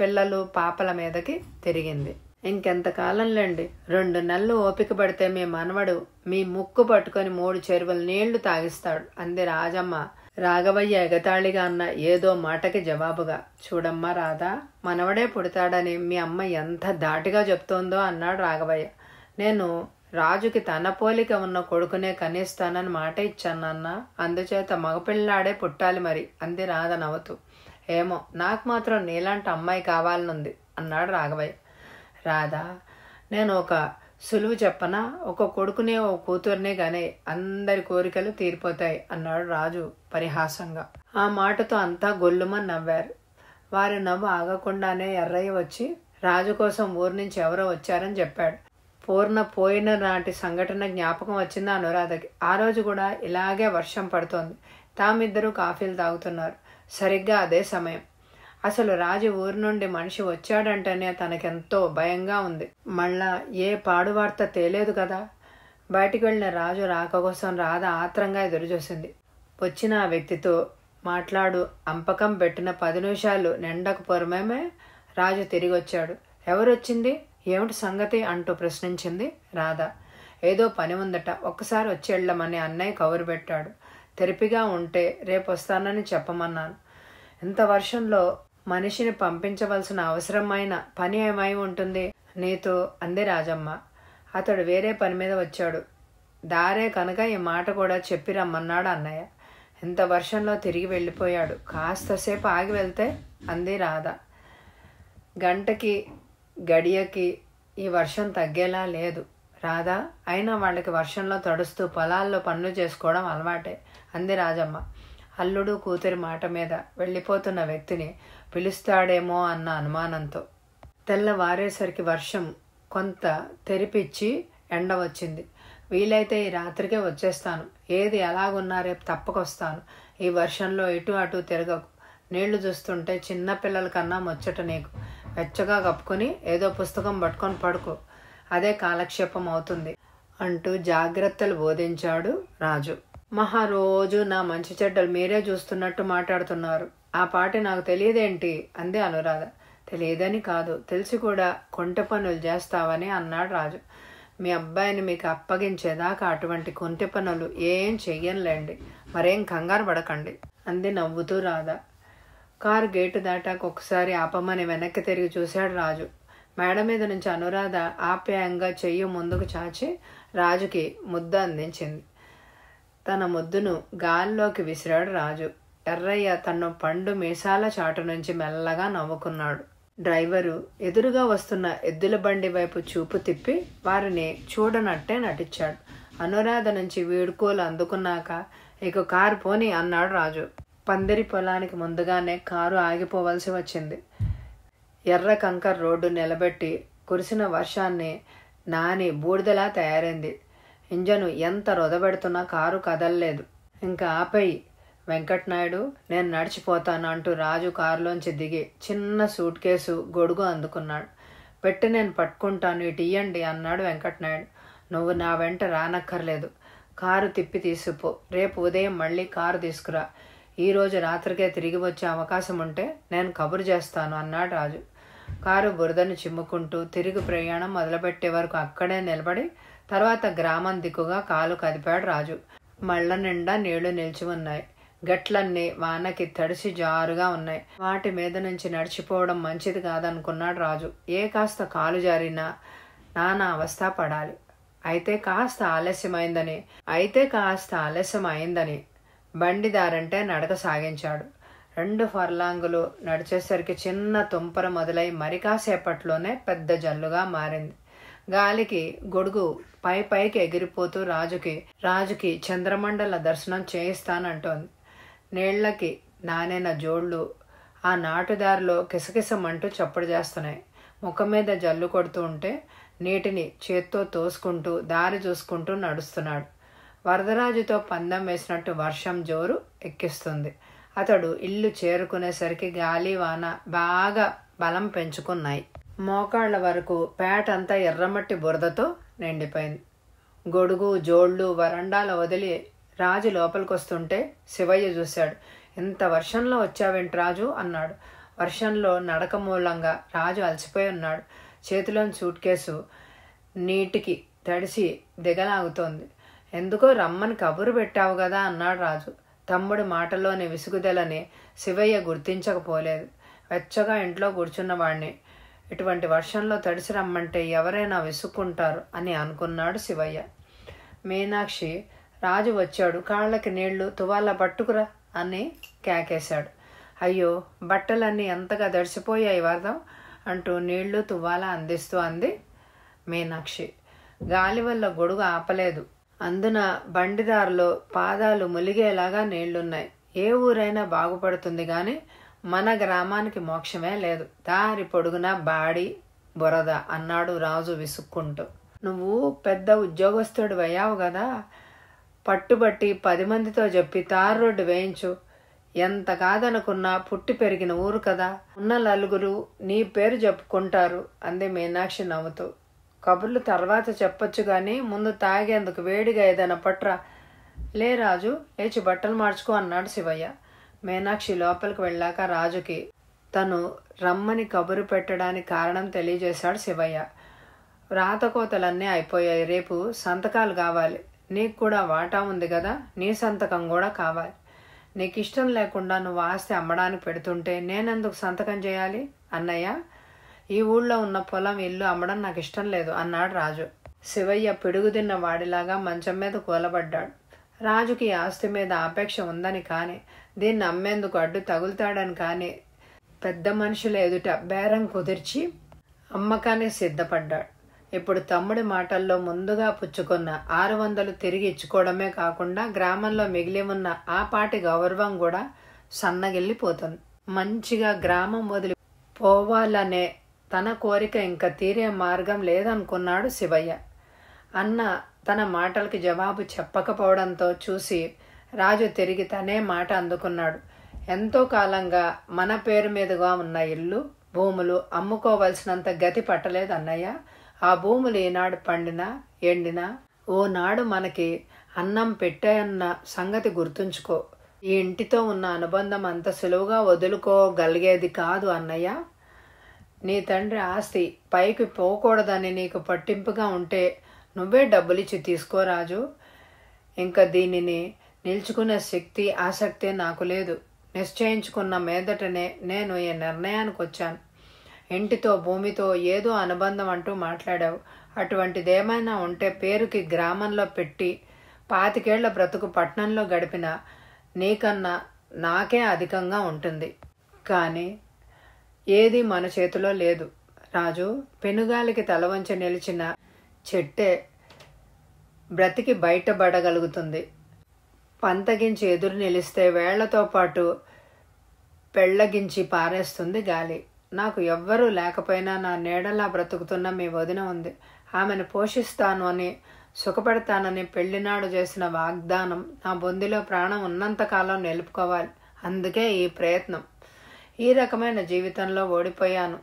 B: పిల్లలు పాపల మీదకి తిరిగింది. ఇంకెంతకాలంలేండి రెండు నెలలు ఓపిక పడితే మీ మనవడు మీ ముక్కు పట్టుకొని మూడు చెరువులు నీళ్ళు తాగిస్తాడు. అంది రాజమ్మ రాఘవయ్య ఎగతాళిగా అన్న ఏదో మాటకి జవాబుగా చూడమ్మా రాధా మనవడే పుడతాడని మీ అమ్మ ఎంత ధాటిగా చెప్తోందో అన్నాడు రాఘవయ్య. నేను రాజుకి తన పోలిక ఉన్న కొడుకునే కనిస్తానని మాట ఇచ్చాను నాన్న. అందుచేత మగపిల్లాడే పుట్టాలి మరి అంది రాధ నవ్వుతూ. ఏమో నాకు మాత్రం నీలాంటి అమ్మాయి కావాలనుంది అన్నాడు రాఘవయ్య. రాధా నేను ఒక సులువు చెప్పనా? ఒక కొడుకునే ఓ కూతుర్నే గానే అందరి కోరికలు తీరిపోతాయి అన్నాడు రాజు పరిహాసంగా. ఆ మాటతో అంతా గొల్లుమని నవ్వారు. వారి నవ్వు ఆగకుండానే ఎర్రయ్య వచ్చి రాజు కోసం ఊరు నుంచి ఎవరో వచ్చారని చెప్పాడు. పూర్ణ పోయిన నాటి సంఘటన జ్ఞాపకం వచ్చింది అనురాధకి? ఆ రోజు కూడా ఇలాగే వర్షం పడుతోంది. తామిద్దరూ కాఫీలు తాగుతున్నారు. సరిగ్గా అదే సమయం. అసలు రాజు ఊరి నుండి మనిషి వచ్చాడంటేనే తనకెంతో భయంగా ఉంది. మళ్ళా ఏ పాడువార్త తేలేదు కదా. బయటికి వెళ్ళిన రాజు రాక కోసం రాధ ఆత్రంగా ఎదురుచూసింది. వచ్చిన ఆ వ్యక్తితో మాట్లాడు అంపకం పెట్టిన పది నిమిషాలు నిండకు పొరమేమే రాజు తిరిగి వచ్చాడు ఎవరొచ్చింది? ఏమిటి సంగతి? అంటూ ప్రశ్నించింది రాధ. ఏదో పని ఉందట ఒక్కసారి వచ్చి వెళ్ళమని అన్నయ్య కబురు పెట్టాడు. తెరిపిగా ఉంటే రేపు వస్తానని చెప్పమన్నాను. ఇంత వర్షంలో మనిషిని పంపించవలసిన అవసరమైన పని ఏమై ఉంటుంది? నీతో అంది రాజమ్మ. అతడు వేరే పని మీద వచ్చాడు. దారే కనుక ఈ మాట కూడా చెప్పి రమ్మన్నాడు అన్నయ్య. ఇంత వర్షంలో తిరిగి వెళ్ళిపోయాడు. కాస్తసేపు ఆగి వెళ్తే అంది రాధ. గంటకి గడియకి ఈ వర్షం తగ్గేలా లేదు. రాధా అయినా వాళ్ళకి వర్షంలో తడుస్తూ పొలాల్లో పనులు చేసుకోవడం అలవాటే అంది రాజమ్మ. అల్లుడు కూతురి మాట మీద వెళ్ళిపోతున్న వ్యక్తిని పిలుస్తాడేమో అన్న అనుమానంతో తెల్లవారేసరికి వర్షం కొంత తెరిపిచ్చి ఎండ వచ్చింది. వీలైతే ఈ రాత్రికే వచ్చేస్తాను. ఏది ఎలాగున్నా రేపు తప్పకొస్తాను. ఈ వర్షంలో ఇటు అటు తిరగకు. నీళ్ళు చూస్తుంటే చిన్న పిల్లల కన్నా ముచ్చట నీకు. వెచ్చగా కప్పుకొని ఏదో పుస్తకం పట్టుకొని పడుకో. అదే కాలక్షేపం అవుతుంది అంటూ జాగ్రత్తలు బోధించాడు రాజు. మహా రోజు నా మంచి చెడ్డలు మీరే చూస్తున్నట్టు మాట్లాడుతున్నారు. ఆ పాట నాకు తెలియదేంటి? అంది అనురాధ. తెలియదని కాదు. తెలిసి కూడా కొంటె పనులు చేస్తావని అన్నాడు రాజు. మీ అబ్బాయిని మీకు అప్పగించేదాకా అటువంటి కొంటె పనులు ఏం చెయ్యనులేండి. మరేం కంగారు పడకండి అంది నవ్వుతూ రాధ. కారు గేటు దాటాక ఒకసారి ఆపమని వెనక్కి తిరిగి చూశాడు రాజు. మేడ మీద నుంచి అనురాధ ఆప్యాయంగా చెయ్యి ముందుకు చాచి రాజుకి ముద్ద అందించింది. తన ముద్దును గాల్లోకి విసిరాడు రాజు. ఎర్రయ్య తన పండు మీసాల చాటు నుంచి మెల్లగా నవ్వుకున్నాడు. డ్రైవరు ఎదురుగా వస్తున్న ఎద్దుల బండి వైపు చూపు తిప్పి వారిని చూడనట్టే నటించాడు. అనురాధ నుంచి వీడుకోలు అందుకున్నాక ఇక కారు పోని అన్నాడు రాజు. పందిరి పొలానికి ముందుగానే కారు ఆగిపోవలసి వచ్చింది. ఎర్ర కంకర్ రోడ్డు నిలబెట్టి కురిసిన వర్షాన్ని నాని బూడిదలా తయారైంది. ఇంజను ఎంత రొదబెడుతున్నా కారు కదల్లేదు. ఇంకా ఆపై వెంకట్నాయుడు నేను నడిచిపోతాను అంటూ రాజు కారులోంచి దిగి చిన్న సూట్ కేసు గొడుగు అందుకున్నాడు. పెట్టి నేను పట్టుకుంటాను ఇటు ఇయ్యండి అన్నాడు వెంకట్నాయుడు. నువ్వు నా వెంట రానక్కర్లేదు. కారు తిప్పి తీసుకుపో రేపు ఉదయం మళ్ళీ కారు తీసుకురా. ఈరోజు రాత్రికే తిరిగి వచ్చే అవకాశం ఉంటే నేను కబురు చేస్తాను అన్నాడు రాజు. కారు బురదను చిమ్ముకుంటూ తిరిగి ప్రయాణం మొదలుపెట్టే వరకు అక్కడే నిలబడి తర్వాత గ్రామం దిక్కుగా కాలు కదిపాడు రాజు. మళ్ళ నిండా నీళ్ళు నిలిచి ఉన్నాయి. గట్లన్నీ వానకి తడిసి జారుగా ఉన్నాయి. వాటి మీద నుంచి నడిచిపోవడం మంచిది కాదనుకున్నాడు రాజు. ఏ కాస్త కాలు జారినా నానా అవస్థ పడాలి. అయితే కాస్త ఆలస్యమైందని అయితే కాస్త ఆలస్యం అయిందని బండిదారంటే నడక సాగించాడు. రెండు ఫర్లాంగులు నడిచేసరికి చిన్న తుంపర మొదలై మరి కాసేపట్లోనే పెద్ద జల్లుగా మారింది. గాలికి గొడుగు పై పైకి ఎగిరిపోతూ రాజుకి రాజుకి చంద్రమండల దర్శనం చేయిస్తానంటోంది. నీళ్ళకి నానైన జోళ్ళు ఆ నాటుదారిలో కిసకిసమంటూ చప్పుడు చేస్తున్నాయి. ముఖం మీద జల్లు కొడుతూ ఉంటే నీటిని చేత్తో తోసుకుంటూ దారి చూసుకుంటూ నడుస్తున్నాడు. వరదరాజుతో పందెం వేసినట్టు వర్షం జోరు ఎక్కిస్తుంది. అతడు ఇల్లు చేరుకునేసరికి గాలి వాన బాగా బలం పెంచుకున్నాయి. మోకాళ్ళ వరకు పేటంతా ఎర్రమట్టి బురదతో నిండిపోయింది. గొడుగు జోళ్ళు వరండాల వదిలి రాజు లోపలికొస్తుంటే శివయ్య చూశాడు. ఇంత వర్షంలో వచ్చావేంటి రాజు? అన్నాడు. వర్షంలో నడక మూలంగా రాజు అలసిపోయి ఉన్నాడు. చేతిలోని సూట్ కేసు నీటికి తడిసి దిగలాగుతోంది. ఎందుకో రమ్మని కబురు పెట్టావు కదా అన్నాడు రాజు. తమ్ముడు మాటలోని విసుగుదలని శివయ్య గుర్తించకపోలేదు. వెచ్చగా ఇంట్లో కూర్చున్నవాణ్ణి ఇటువంటి వర్షంలో తడిసి రమ్మంటే ఎవరైనా విసుక్కుంటారు అని అనుకున్నాడు శివయ్య. మీనాక్షి రాజు వచ్చాడు. కాళ్ళకి నీళ్ళు తువాల పట్టుకురా అని కేకేశాడు. అయ్యో బట్టలన్నీ ఎంతగా దడిసిపోయాయి వరదం అంటూ నీళ్ళు తువ్వాల అందిస్తూ అంది మీనాక్షి. గాలి వల్ల గొడుగు ఆపలేదు. అందున బండిదారిలో పాదాలు ములిగేలాగా నీళ్ళున్నాయి. ఏ ఊరైనా బాగుపడుతుంది గాని మన గ్రామానికి మోక్షమే లేదు. దారి పొడుగున బాడి బురద అన్నాడు రాజు విసుక్కుంటూ. నువ్వు పెద్ద ఉద్యోగస్తుడు అయ్యావు కదా పట్టుబట్టి పది మందితో చెప్పి తారు రోడ్డు వేయించు. ఎంత కాదనుకున్నా పుట్టి పెరిగిన ఊరు కదా. ఉన్న నలుగురు నీ పేరు చెప్పుకుంటారు అంది మీనాక్షి నవ్వుతూ. కబుర్లు తర్వాత చెప్పొచ్చు గాని ముందు తాగేందుకు వేడిగా ఏదైనా పట్రా. లే రాజు లేచి బట్టలు మార్చుకో అన్నాడు శివయ్య. మీనాక్షి లోపలికి వెళ్ళాక రాజుకి తను రమ్మని కబురు పెట్టడానికి కారణం తెలియజేశాడు శివయ్య. రాతకోతలన్నీ అయిపోయాయి. రేపు సంతకాలు కావాలి. నీకు కూడా వాటా ఉంది కదా? నీ సంతకం కూడా కావాలి. నీకు ఇష్టం లేకుండా నువ్వు ఆస్తి అమ్మడానికి పెడుతుంటే నేనెందుకు సంతకం చేయాలి? అన్నయ్య ఈ ఊళ్ళో ఉన్న పొలం ఇల్లు అమ్మడం నాకు ఇష్టం లేదు అన్నాడు రాజు. శివయ్య పిడుగుదిన్న వాడిలాగా మంచం మీద కూలబడ్డాడు. రాజుకి ఆస్తి మీద ఆపేక్ష ఉందని కానీ దీన్ని అమ్మేందుకు అడ్డు తగులుతాడని కానీ పెద్ద మనుషుల ఎదుట బేరం కుదిర్చి అమ్మకానికి సిద్ధపడ్డాడు. ఇప్పుడు తమ్ముడి మాటల్లో ముందుగా పుచ్చుకున్న ఆరు వందలు తిరిగి ఇచ్చుకోవడమే కాకుండా గ్రామంలో మిగిలి ఉన్న ఆ పాటి గౌరవం కూడా సన్నగిల్లిపోతుంది. మంచిగా గ్రామం వదిలి పోవాలనే తన కోరిక ఇంకా తీరే మార్గం లేదనుకున్నాడు శివయ్య. అన్న తన మాటలకి జవాబు చెప్పకపోవడంతో చూసి రాజు తిరిగి తనే మాట అందుకున్నాడు. ఎంతో కాలంగా మన పేరు మీదుగా ఉన్న ఇల్లు భూములు అమ్ముకోవలసినంత గతి పట్టలేదు అన్నయ్య. ఆ భూములు ఈనాడు పండినా ఎండినా ఓనాడు మనకి అన్నం పెట్టాయన్న సంగతి గుర్తుంచుకో. ఈ ఇంటితో ఉన్న అనుబంధం అంత సులువుగా వదులుకోగలిగేది కాదు అన్నయ్య. నీ తండ్రి ఆస్తి పైకి పోకూడదని నీకు పట్టింపుగా ఉంటే నువ్వే డబ్బులిచ్చి తీసుకోరాజు ఇంకా దీనిని నిల్చుకునే శక్తి ఆసక్తి నాకు లేదు. నిశ్చయించుకున్న మీదటనే నేను ఈ నిర్ణయానికి వచ్చాను ఇంటితో భూమితో ఏదో అనుబంధం అంటూ మాట్లాడావు. అటువంటిదేమైనా ఉంటే పేరుకి గ్రామంలో పెట్టి పాతికేళ్ళ బ్రతుకు పట్నంలో గడిపిన నీకన్నా నాకే అధికంగా ఉంటుంది. కానీ ఏది మన చేతిలో లేదు. రాజు పెనుగాలికి తల వంచి నిలిచిన చెట్టే బ్రతికి బయటపడగలుగుతుంది. పంతగించి ఎదురు నిలిస్తే వేళ్ళతో పాటు పెళ్ళగించి పారేస్తుంది గాలి. నాకు ఎవ్వరూ లేకపోయినా నా నీడలా బ్రతుకుతున్న మీ వదిన ఉంది. ఆమెను పోషిస్తాను అని సుఖపెడతానని పెళ్ళినాడు చేసిన వాగ్దానం నా బొందిలో ప్రాణం ఉన్నంతకాలం నిలుపుకోవాలి. అందుకే ఈ ప్రయత్నం. ఈ రకమైన జీవితంలో ఓడిపోయాను.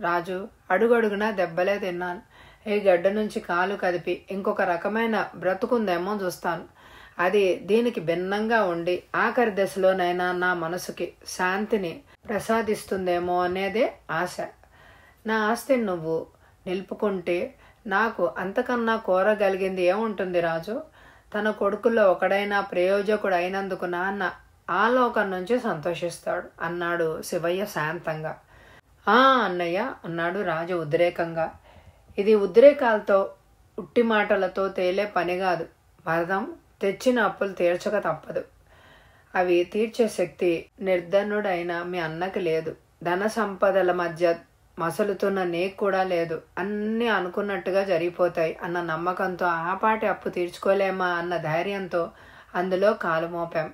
B: రాజు అడుగడుగునా దెబ్బలే తిన్నాను. ఈ గడ్డ నుంచి కాలు కదిపి ఇంకొక రకమైన బ్రతుకుందేమో చూస్తాను. అది దీనికి భిన్నంగా ఉండి ఆఖరి దశలోనైనా నా మనసుకి శాంతిని ప్రసాదిస్తుందేమో అనేదే ఆశ. నా ఆస్తిని నువ్వు నిలుపుకుంటే నాకు అంతకన్నా కోరగలిగింది ఏముంటుంది రాజు? తన కొడుకుల్లో ఒకడైనా ప్రయోజకుడు అయినందుకు నాన్న ఆ లోకం నుంచి సంతోషిస్తాడు అన్నాడు శివయ్య శాంతంగా. ఆ అన్నయ్య అన్నాడు రాజు ఉద్రేకంగా. ఇది ఉద్రేకాలతో ఉట్టి మాటలతో తేలే పని కాదు. వరదం తెచ్చిన అప్పులు తీర్చక తప్పదు. అవి తీర్చే శక్తి నిర్ధనుడైన మీ అన్నకి లేదు. ధన సంపదల మధ్య మసలుతున్న నీకు కూడా లేదు. అన్నీ అనుకున్నట్టుగా జరిగిపోతాయి అన్న నమ్మకంతో ఆపాటి అప్పు తీర్చుకోలేమా అన్న ధైర్యంతో అందులో కాలు మోపాం.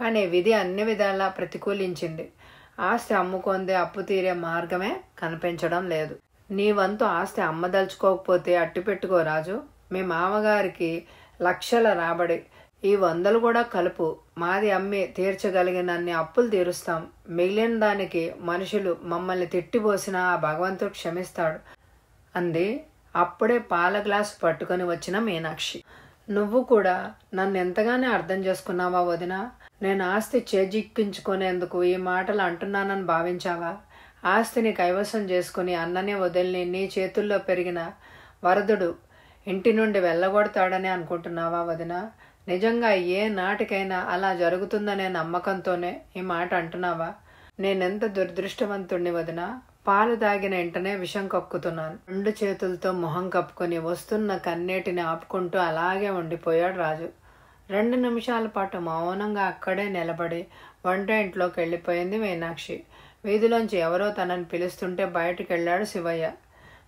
B: కానీ విధి అన్ని విధాలా ప్రతికూలించింది. ఆస్తి అమ్ముకుంది అప్పు తీరే మార్గమే కనిపించడం లేదు. నీ వంతు ఆస్తి అమ్మదలుచుకోకపోతే అట్టు పెట్టుకో రాజు. మీ మామగారికి లక్షల రాబడి. ఈ వందలు కూడా కలుపు. మాది అమ్మి తీర్చగలిగినన్ని అప్పులు తీరుస్తాం. మిగిలిన దానికి మనుషులు మమ్మల్ని తిట్టిపోసినా ఆ భగవంతుడు క్షమిస్తాడు. అంది. అప్పుడే పాల గ్లాసు పట్టుకొని వచ్చిన మీనాక్షి. నువ్వు కూడా నన్ను ఎంతగానే అర్థం చేసుకున్నావా వదిన? నేను ఆస్తి చేజిక్కించుకునేందుకు ఈ మాటలు అంటున్నానని భావించావా? ఆస్తిని కైవసం చేసుకుని అన్ననే వదిలిని నీ చేతుల్లో పెరిగిన వరదుడు ఇంటి నుండి వెళ్ళగొడతాడని అనుకుంటున్నావా వదిన? నిజంగా ఏ నాటికైనా అలా జరుగుతుందనే నమ్మకంతోనే ఈ మాట అంటున్నావా? నేనెంత దురదృష్టవంతుణ్ణి వదిన? పాలు తాగిన వెంటనే విషం కక్కుతున్నాను. రెండు చేతులతో మొహం కప్పుకొని వస్తున్న కన్నీటిని ఆపుకుంటూ అలాగే ఉండిపోయాడు రాజు. రెండు నిమిషాల పాటు మౌనంగా అక్కడే నిలబడి వంట ఇంట్లోకి వెళ్ళిపోయింది మీనాక్షి. వీధిలోంచి ఎవరో తనని పిలుస్తుంటే బయటికి వెళ్ళాడు శివయ్య.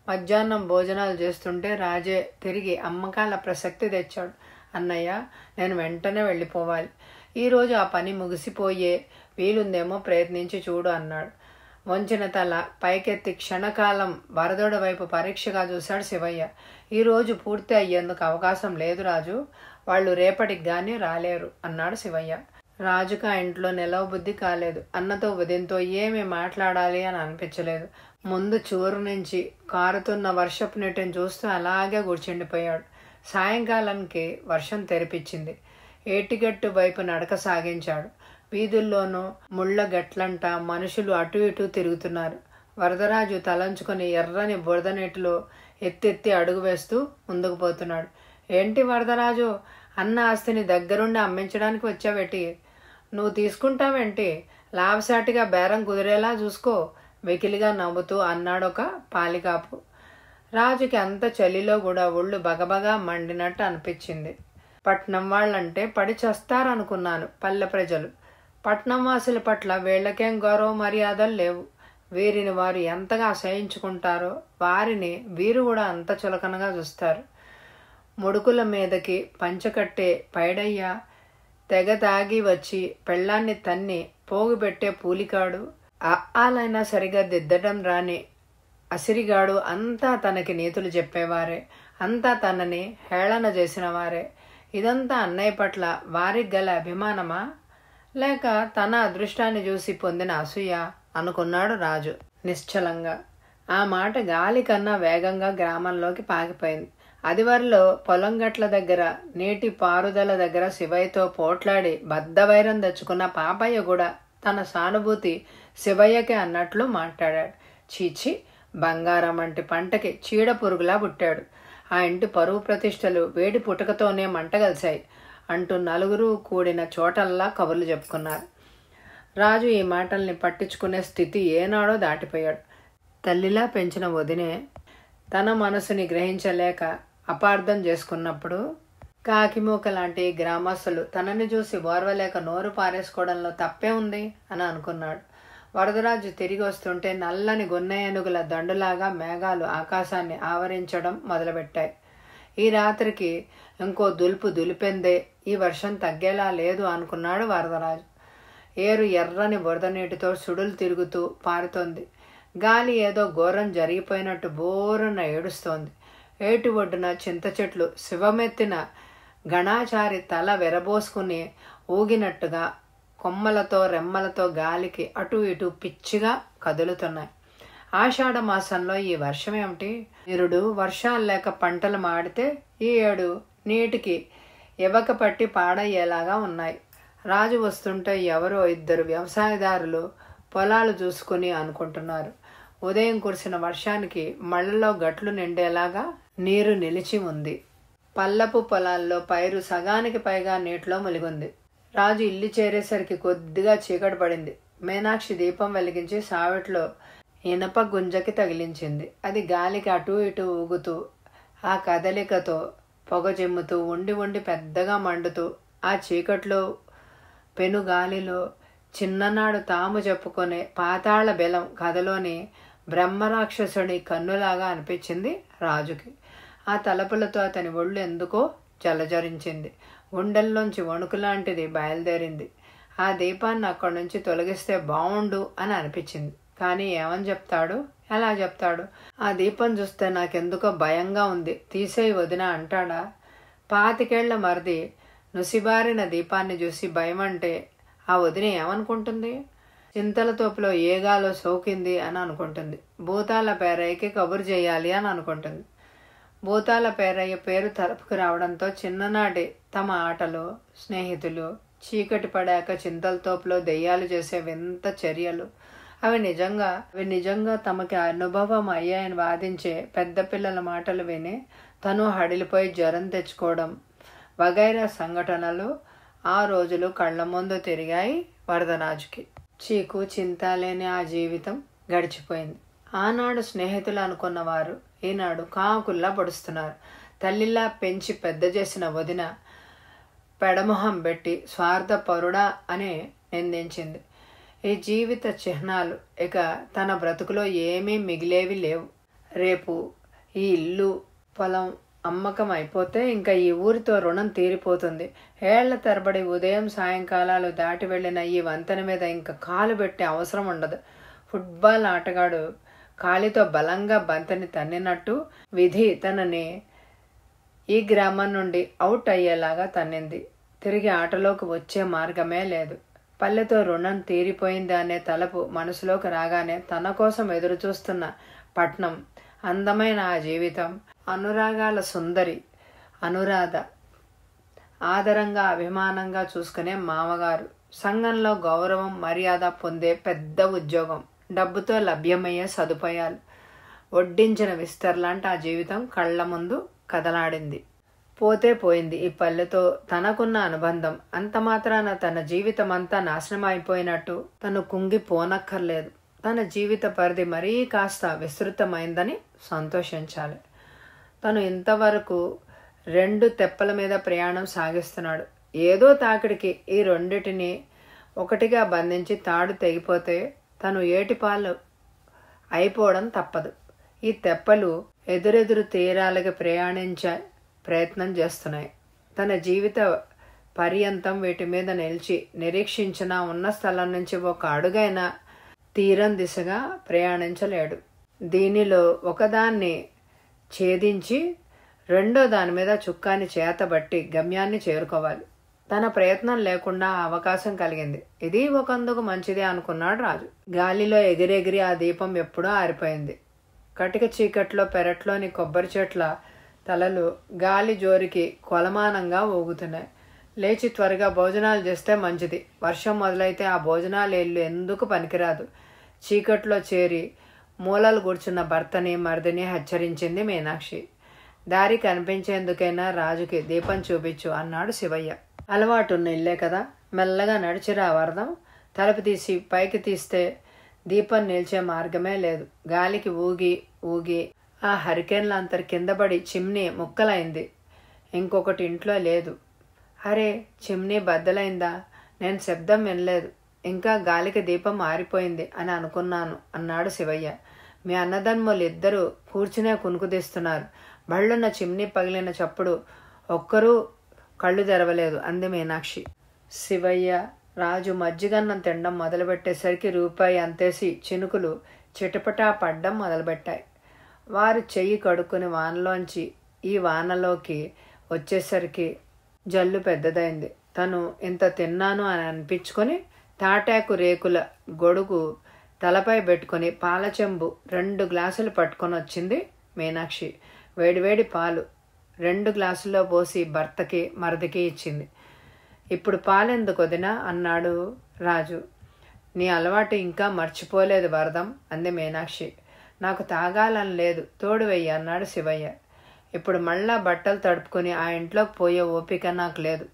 B: మధ్యాహ్నం భోజనాలు చేస్తుంటే రాజే తిరిగి అమ్మకాల ప్రసక్తి తెచ్చాడు. అన్నయ్య నేను వెంటనే వెళ్ళిపోవాలి. ఈరోజు ఆ పని ముగిసిపోయే వీలుందేమో ప్రయత్నించి చూడు అన్నాడు. వంచిన తల పైకెత్తి క్షణకాలం వరదోడ వైపు పరీక్షగా చూశాడు శివయ్య. ఈరోజు పూర్తి అయ్యేందుకు అవకాశం లేదు రాజు. వాళ్ళు రేపటికి గాని రాలేరు అన్నాడు శివయ్య. రాజుకు ఆ ఇంట్లో నిలవ బుద్ధి కాలేదు. అన్నతో ఉదయంతో ఏమి మాట్లాడాలి అని అనిపించలేదు. ముందు చూరు నుంచి కారుతున్న వర్షపు నీటిని చూస్తూ అలాగే కూర్చుండిపోయాడు. సాయంకాలానికి వర్షం తెరిపించింది. ఏటిగట్టు వైపు నడక సాగించాడు. వీధుల్లోనూ ముళ్ళ గట్లంట మనుషులు అటు ఇటు తిరుగుతున్నారు. వరదరాజు తలంచుకొని ఎర్రని బురద నీటిలో ఎత్తెత్తి అడుగు వేస్తూ ముందుకు పోతున్నాడు. ఏంటి వరదరాజు అన్న ఆస్తిని దగ్గరుండి అమ్మించడానికి వచ్చావేటి? నువ్వు తీసుకుంటావేంటి? లాభసాటిగా బేరం కుదిరేలా చూసుకో. వెకిలిగా నవ్వుతూ అన్నాడొక పాలికాపు రాజుకి అంత చలిలో కూడా ఒళ్ళు బగబగా మండినట్టు అనిపించింది. పట్నం వాళ్ళంటే పడి చస్తారనుకున్నాను పల్లె ప్రజలు. పట్నం వాసుల పట్ల వీళ్ళకేం గౌరవ మర్యాదలు లేవు. వీరిని వారు ఎంతగా అసహించుకుంటారో వారిని వీరు కూడా అంత చులకనగా చూస్తారు. ముడుకుల మీదకి పంచకట్టే పైడయ్య తెగ తాగి వచ్చి పెళ్ళాన్ని తన్ని పోగుపెట్టే పూలికాడు ఆలైనా సరిగా దిద్దడం రాని అసిరిగాడు అంతా తనకి నీతులు చెప్పేవారే అంతా తనని హేళన చేసిన వారే ఇదంతా అన్నయ్య పట్ల వారికి గల అభిమానమా? లేక తన అదృష్టాన్ని చూసి పొందిన అసూయ అనుకున్నాడు రాజు నిశ్చలంగా. ఆ మాట గాలి కన్నా వేగంగా గ్రామంలోకి పాకిపోయింది అదివరలో పొలం గట్ల దగ్గర నీటి పారుదల దగ్గర శివయ్యతో పోట్లాడి బద్దవైరం తెచ్చుకున్న పాపయ్య కూడా తన సానుభూతి శివయ్యకి అన్నట్లు మాట్లాడాడు. చీచి బంగారం వంటి పంటకి చీడ పురుగులా పుట్టాడు. ఆ ఇంటి పరువు ప్రతిష్టలు వేడి పుటకతోనే మంటగలిశాయి అంటూ నలుగురు కూడిన చోటల్లా కబుర్లు చెప్పుకున్నారు. రాజు ఈ మాటల్ని పట్టించుకునే స్థితి ఏనాడో దాటిపోయాడు. తల్లిలా పెంచిన వదినే తన మనసుని గ్రహించలేక అపార్థం చేసుకున్నప్పుడు కాకిమూక లాంటి గ్రామస్తులు తనని చూసి ఓర్వలేక నోరు పారేసుకోవడంలో తప్పే ఉంది అని అనుకున్నాడు. వరదరాజు తిరిగి వస్తుంటే నల్లని గున్నయనుగుల దండులాగా మేఘాలు ఆకాశాన్ని ఆవరించడం మొదలుపెట్టాయి. ఈ రాత్రికి ఇంకో దులుపు దులిపెందే ఈ వర్షం తగ్గేలా లేదు అనుకున్నాడు వరదరాజు. ఏరు ఎర్రని బురద నీటితో సుడులు తిరుగుతూ పారుతోంది. గాలి ఏదో ఘోరం జరిగిపోయినట్టు బోరున ఏడుస్తోంది. ఏటి ఒడ్డున చింత చెట్లు శివమెత్తిన గణాచారి తల వెరబోసుకుని ఊగినట్టుగా కొమ్మలతో రెమ్మలతో గాలికి అటు ఇటు పిచ్చిగా కదులుతున్నాయి. ఆషాఢ మాసంలో ఈ వర్షం ఏమిటి నిరుడు వర్షాలు లేక పంటలు మాడితే ఈ ఏడు నీటికి ఇవ్వక పట్టి పాడయ్యేలాగా ఉన్నాయి. రాజు వస్తుంటే ఎవరో ఇద్దరు వ్యవసాయదారులు పొలాలు చూసుకుని అనుకుంటున్నారు. ఉదయం కురిసిన వర్షానికి మళ్ళలో గట్లు నిండేలాగా నీరు నిలిచి ఉంది. పల్లపు పొలాల్లో పైరు సగానికి పైగా నీటిలో ములిగుంది రాజు ఇల్లు చేరేసరికి కొద్దిగా చీకటి పడింది. మీనాక్షి దీపం వెలిగించి సావిట్లో ఇనప గుంజకి తగిలించింది. అది గాలికి అటు ఇటు ఊగుతూ ఆ కదలికతో పొగ చెమ్ముతూ ఉండి ఉండి పెద్దగా మండుతూ ఆ చీకట్లో పెనుగాలిలో చిన్ననాడు తాము చెప్పుకునే పాతాళ బెలం కథలోని బ్రహ్మరాక్షసుడి కన్నులాగా అనిపించింది రాజుకి. ఆ తలపులతో అతని ఒళ్ళు ఎందుకో జలజరించింది. గుండెల్లోంచి వణుకులాంటిది బయలుదేరింది. ఆ దీపాన్ని అక్కడి నుంచి తొలగిస్తే బావుండు అని అనిపించింది. కానీ ఏమని చెప్తాడు? ఎలా చెప్తాడు? ఆ దీపం చూస్తే నాకెందుకో భయంగా ఉంది. తీసేయి వదిన అంటాడా? పాతికేళ్ళ మరిది నుసిబారిన దీపాన్ని చూసి భయం అంటే ఆ వదిన ఏమనుకుంటుంది? చింతల తోపులో ఏగాలో సోకింది అని అనుకుంటుంది. భూతాల పేరైకి కబురు చేయాలి అని అనుకుంటుంది. భూతాల పేరయ్య పేరు తలుపుకు రావడంతో చిన్ననాటి తమ ఆటలు స్నేహితులు చీకటి పడాక చింతల తోపులో దెయ్యాలు చేసే వింత చర్యలు. అవి నిజంగా అవి నిజంగా తమకి అనుభవం అయ్యాయని వాదించే పెద్ద పిల్లల మాటలు విని తను హడిలిపోయి జ్వరం తెచ్చుకోవడం. వగైరా సంఘటనలు ఆ రోజులు కళ్ళ ముందు తిరిగాయి వరదరాజుకి. చీకు చింత లేని ఆ జీవితం గడిచిపోయింది. ఆనాడు స్నేహితులు అనుకున్నవారు ఈనాడు కాకుల్లా పడుస్తున్నారు. తల్లిలా పెంచి పెద్ద చేసిన వదిన పెడమొహం పెట్టి స్వార్థ పరుడా అని నిందించింది. ఈ జీవిత చిహ్నాలు ఇక తన బ్రతుకులో ఏమీ మిగిలేవి లేవు. రేపు ఈ ఇల్లు పొలం అమ్మకం అయిపోతే ఇంకా ఈ ఊరితో రుణం తీరిపోతుంది. ఏళ్ళ తరబడి ఉదయం సాయంకాలాలు దాటి వెళ్ళిన ఈ వంతెన మీద ఇంకా కాలు పెట్టే అవసరం ఉండదు. ఫుట్బాల్ ఆటగాడు కాలితో బలంగా బంతిని తన్నినట్టు విధి తనని ఈ గ్రామం నుండి అవుట్ అయ్యేలాగా తన్నింది. తిరిగి ఆటలోకి వచ్చే మార్గమే లేదు. పల్లెతో రుణం తీరిపోయింది అనే తలపు మనసులోకి రాగానే తన కోసం ఎదురుచూస్తున్న పట్నం అందమైన ఆ జీవితం అనురాగాల సుందరి అనురాధ ఆదరంగా అభిమానంగా చూసుకునే మామగారు. సంఘంలో గౌరవం మర్యాద పొందే పెద్ద ఉద్యోగం. డబ్బుతో లభ్యమయ్యే సదుపాయాలు. వడ్డించిన విస్తర్లాంటి ఆ జీవితం కళ్ళ ముందు కదలాడింది. పోతే పోయింది ఈ పల్లెతో తనకున్న అనుబంధం. అంత మాత్రాన తన జీవితం అంతా నాశనం అయిపోయినట్టు తను కుంగి పోనక్కర్లేదు తన జీవిత పరిధి మరీ కాస్త విస్తృతమైందని సంతోషించాలి. తను ఇంతవరకు రెండు తెప్పల మీద ప్రయాణం సాగిస్తున్నాడు. ఏదో తాకిడికి ఈ రెండిటిని ఒకటిగా బంధించి తాడు తెగిపోతే తను ఏటిపాలు అయిపోవడం తప్పదు. ఈ తెప్పలు ఎదురెదురు తీరాలకి ప్రయాణించే ప్రయత్నం చేస్తున్నాయి. తన జీవిత పర్యంతం వీటి మీద నిలిచి నిరీక్షించిన ఉన్న స్థలం నుంచి ఒక అడుగైనా తీరం దిశగా ప్రయాణించలేడు. దీనిలో ఒకదాన్ని ఛేదించి రెండో దాని మీద చుక్కాని చేతబట్టి గమ్యాన్ని చేరుకోవాలి. తన ప్రయత్నం లేకుండా అవకాశం కలిగింది. ఇది ఒకందుకు మంచిదే అనుకున్నాడు రాజు. గాలిలో ఎగిరెగిరి ఆ దీపం ఎప్పుడో ఆరిపోయింది. కటిక చీకట్లో పెరట్లోని కొబ్బరి చెట్ల తలలు గాలి జోరికి కొలమానంగా ఊగుతున్నాయి. లేచి త్వరగా భోజనాలు చేస్తే మంచిది. వర్షం మొదలైతే ఆ భోజనాలు ఇల్లు ఎందుకు పనికిరాదు? చీకట్లో చేరి మూలలు కూర్చున్న భర్తని మరిదిని హెచ్చరించింది మీనాక్షి. దారి కనిపించేందుకైనా రాజుకి దీపం చూపించు అన్నాడు శివయ్య. అలవాటున్న ఇల్లే కదా. మెల్లగా నడిచిరా వరదం. తలుపు తీసి పైకి తీస్తే దీపం నిలిచే మార్గమే లేదు. గాలికి ఊగి ఊగి ఆ హరికేన్లంతరి కిందపడి చిమ్నీ ముక్కలైంది. ఇంకొకటి ఇంట్లో లేదు. అరే చిమ్నీ బద్దలైందా? నేను శబ్దం వినలేదు. ఇంకా గాలికి దీపం మారిపోయింది అని అనుకున్నాను అన్నాడు శివయ్య. మీ అన్నదమ్ములు ఇద్దరూ కూర్చునే కునుకుదీస్తున్నారు బళ్ళున్న చిమ్నీ పగిలిన చప్పుడు ఒక్కరూ కళ్ళు తెరవలేదు. అంది మీనాక్షి. శివయ్య రాజు మజ్జిగన్నం తినడం మొదలుపెట్టేసరికి రూపాయి అంతేసి చినుకులు చిటపటా పడ్డం మొదలుపెట్టాయి. వారు చెయ్యి కడుక్కుని వానలోంచి ఈ వానలోకి వచ్చేసరికి జల్లు పెద్దదైంది. తను ఇంత తిన్నాను అని అనిపించుకొని తాటాకు రేకుల గొడుగు తలపై పెట్టుకుని పాల చెంబు రెండు గ్లాసులు పట్టుకొని వచ్చింది మీనాక్షి. వేడివేడి పాలు రెండు గ్లాసుల్లో పోసి భర్తకి మరదకి ఇచ్చింది. ఇప్పుడు పాలెందుకు వదినా? అన్నాడు రాజు. నీ అలవాటు ఇంకా మర్చిపోలేదు వరదం అంది మీనాక్షి. నాకు తాగాలని లేదు తోడు వెయ్యి అన్నాడు శివయ్య. ఇప్పుడు మళ్ళా బట్టలు తడుపుకొని ఆ ఇంట్లోకి పోయే ఓపిక నాకు లేదు.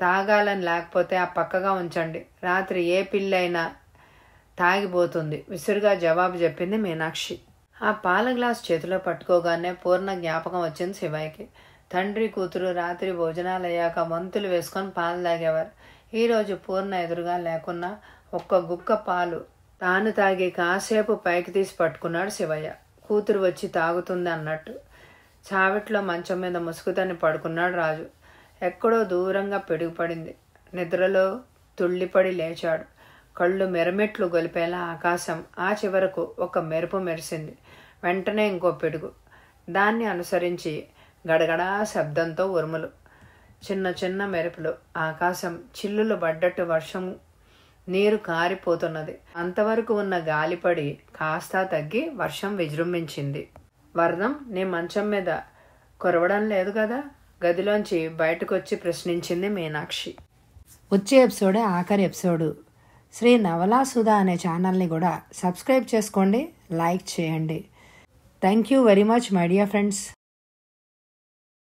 B: తాగాలని లేకపోతే ఆ పక్కగా ఉంచండి. రాత్రి ఏ పిల్లైనా తాగిపోతుంది విసురుగా జవాబు చెప్పింది మీనాక్షి. ఆ పాల గ్లాస్ చేతిలో పట్టుకోగానే పూర్ణ జ్ఞాపకం వచ్చింది శివయ్యకి. తండ్రి కూతురు రాత్రి భోజనాలు అయ్యాక వంతులు వేసుకొని పాలు తాగేవారు. ఈరోజు పూర్ణ ఎదురుగా లేకున్నా ఒక్క గుక్క పాలు తాను తాగి కాసేపు పైకి తీసి పట్టుకున్నాడు శివయ్య. కూతురు వచ్చి తాగుతుంది అన్నట్టు. చావిట్లో మంచం మీద ముసుగుతని పడుకున్నాడు రాజు. ఎక్కడో దూరంగా పిడుగుపడింది. నిద్రలో తుళ్ళిపడి లేచాడు. కళ్ళు మెరమెట్లు గొలిపేలా ఆకాశం ఆ చివరకు ఒక మెరుపు మెరిసింది. వెంటనే ఇంకో పిడుగు. దాన్ని అనుసరించి గడగడా శబ్దంతో ఉరుములు. చిన్న చిన్న మెరుపులు. ఆకాశం చిల్లులు పడ్డట్టు వర్షం నీరు కారిపోతున్నది. అంతవరకు ఉన్న గాలిపడి కాస్త తగ్గి వర్షం విజృంభించింది. వరదం నీ మంచం మీద కొరవడం లేదు కదా? గదిలోంచి బయటకొచ్చి ప్రశ్నించింది మీనాక్షి.
A: వచ్చే ఎపిసోడే ఆఖరి ఎపిసోడు. శ్రీ నవలా సుధా అనే ఛానల్ని కూడా సబ్స్క్రైబ్ చేసుకోండి లైక్ చేయండి. Thank you very much my dear friends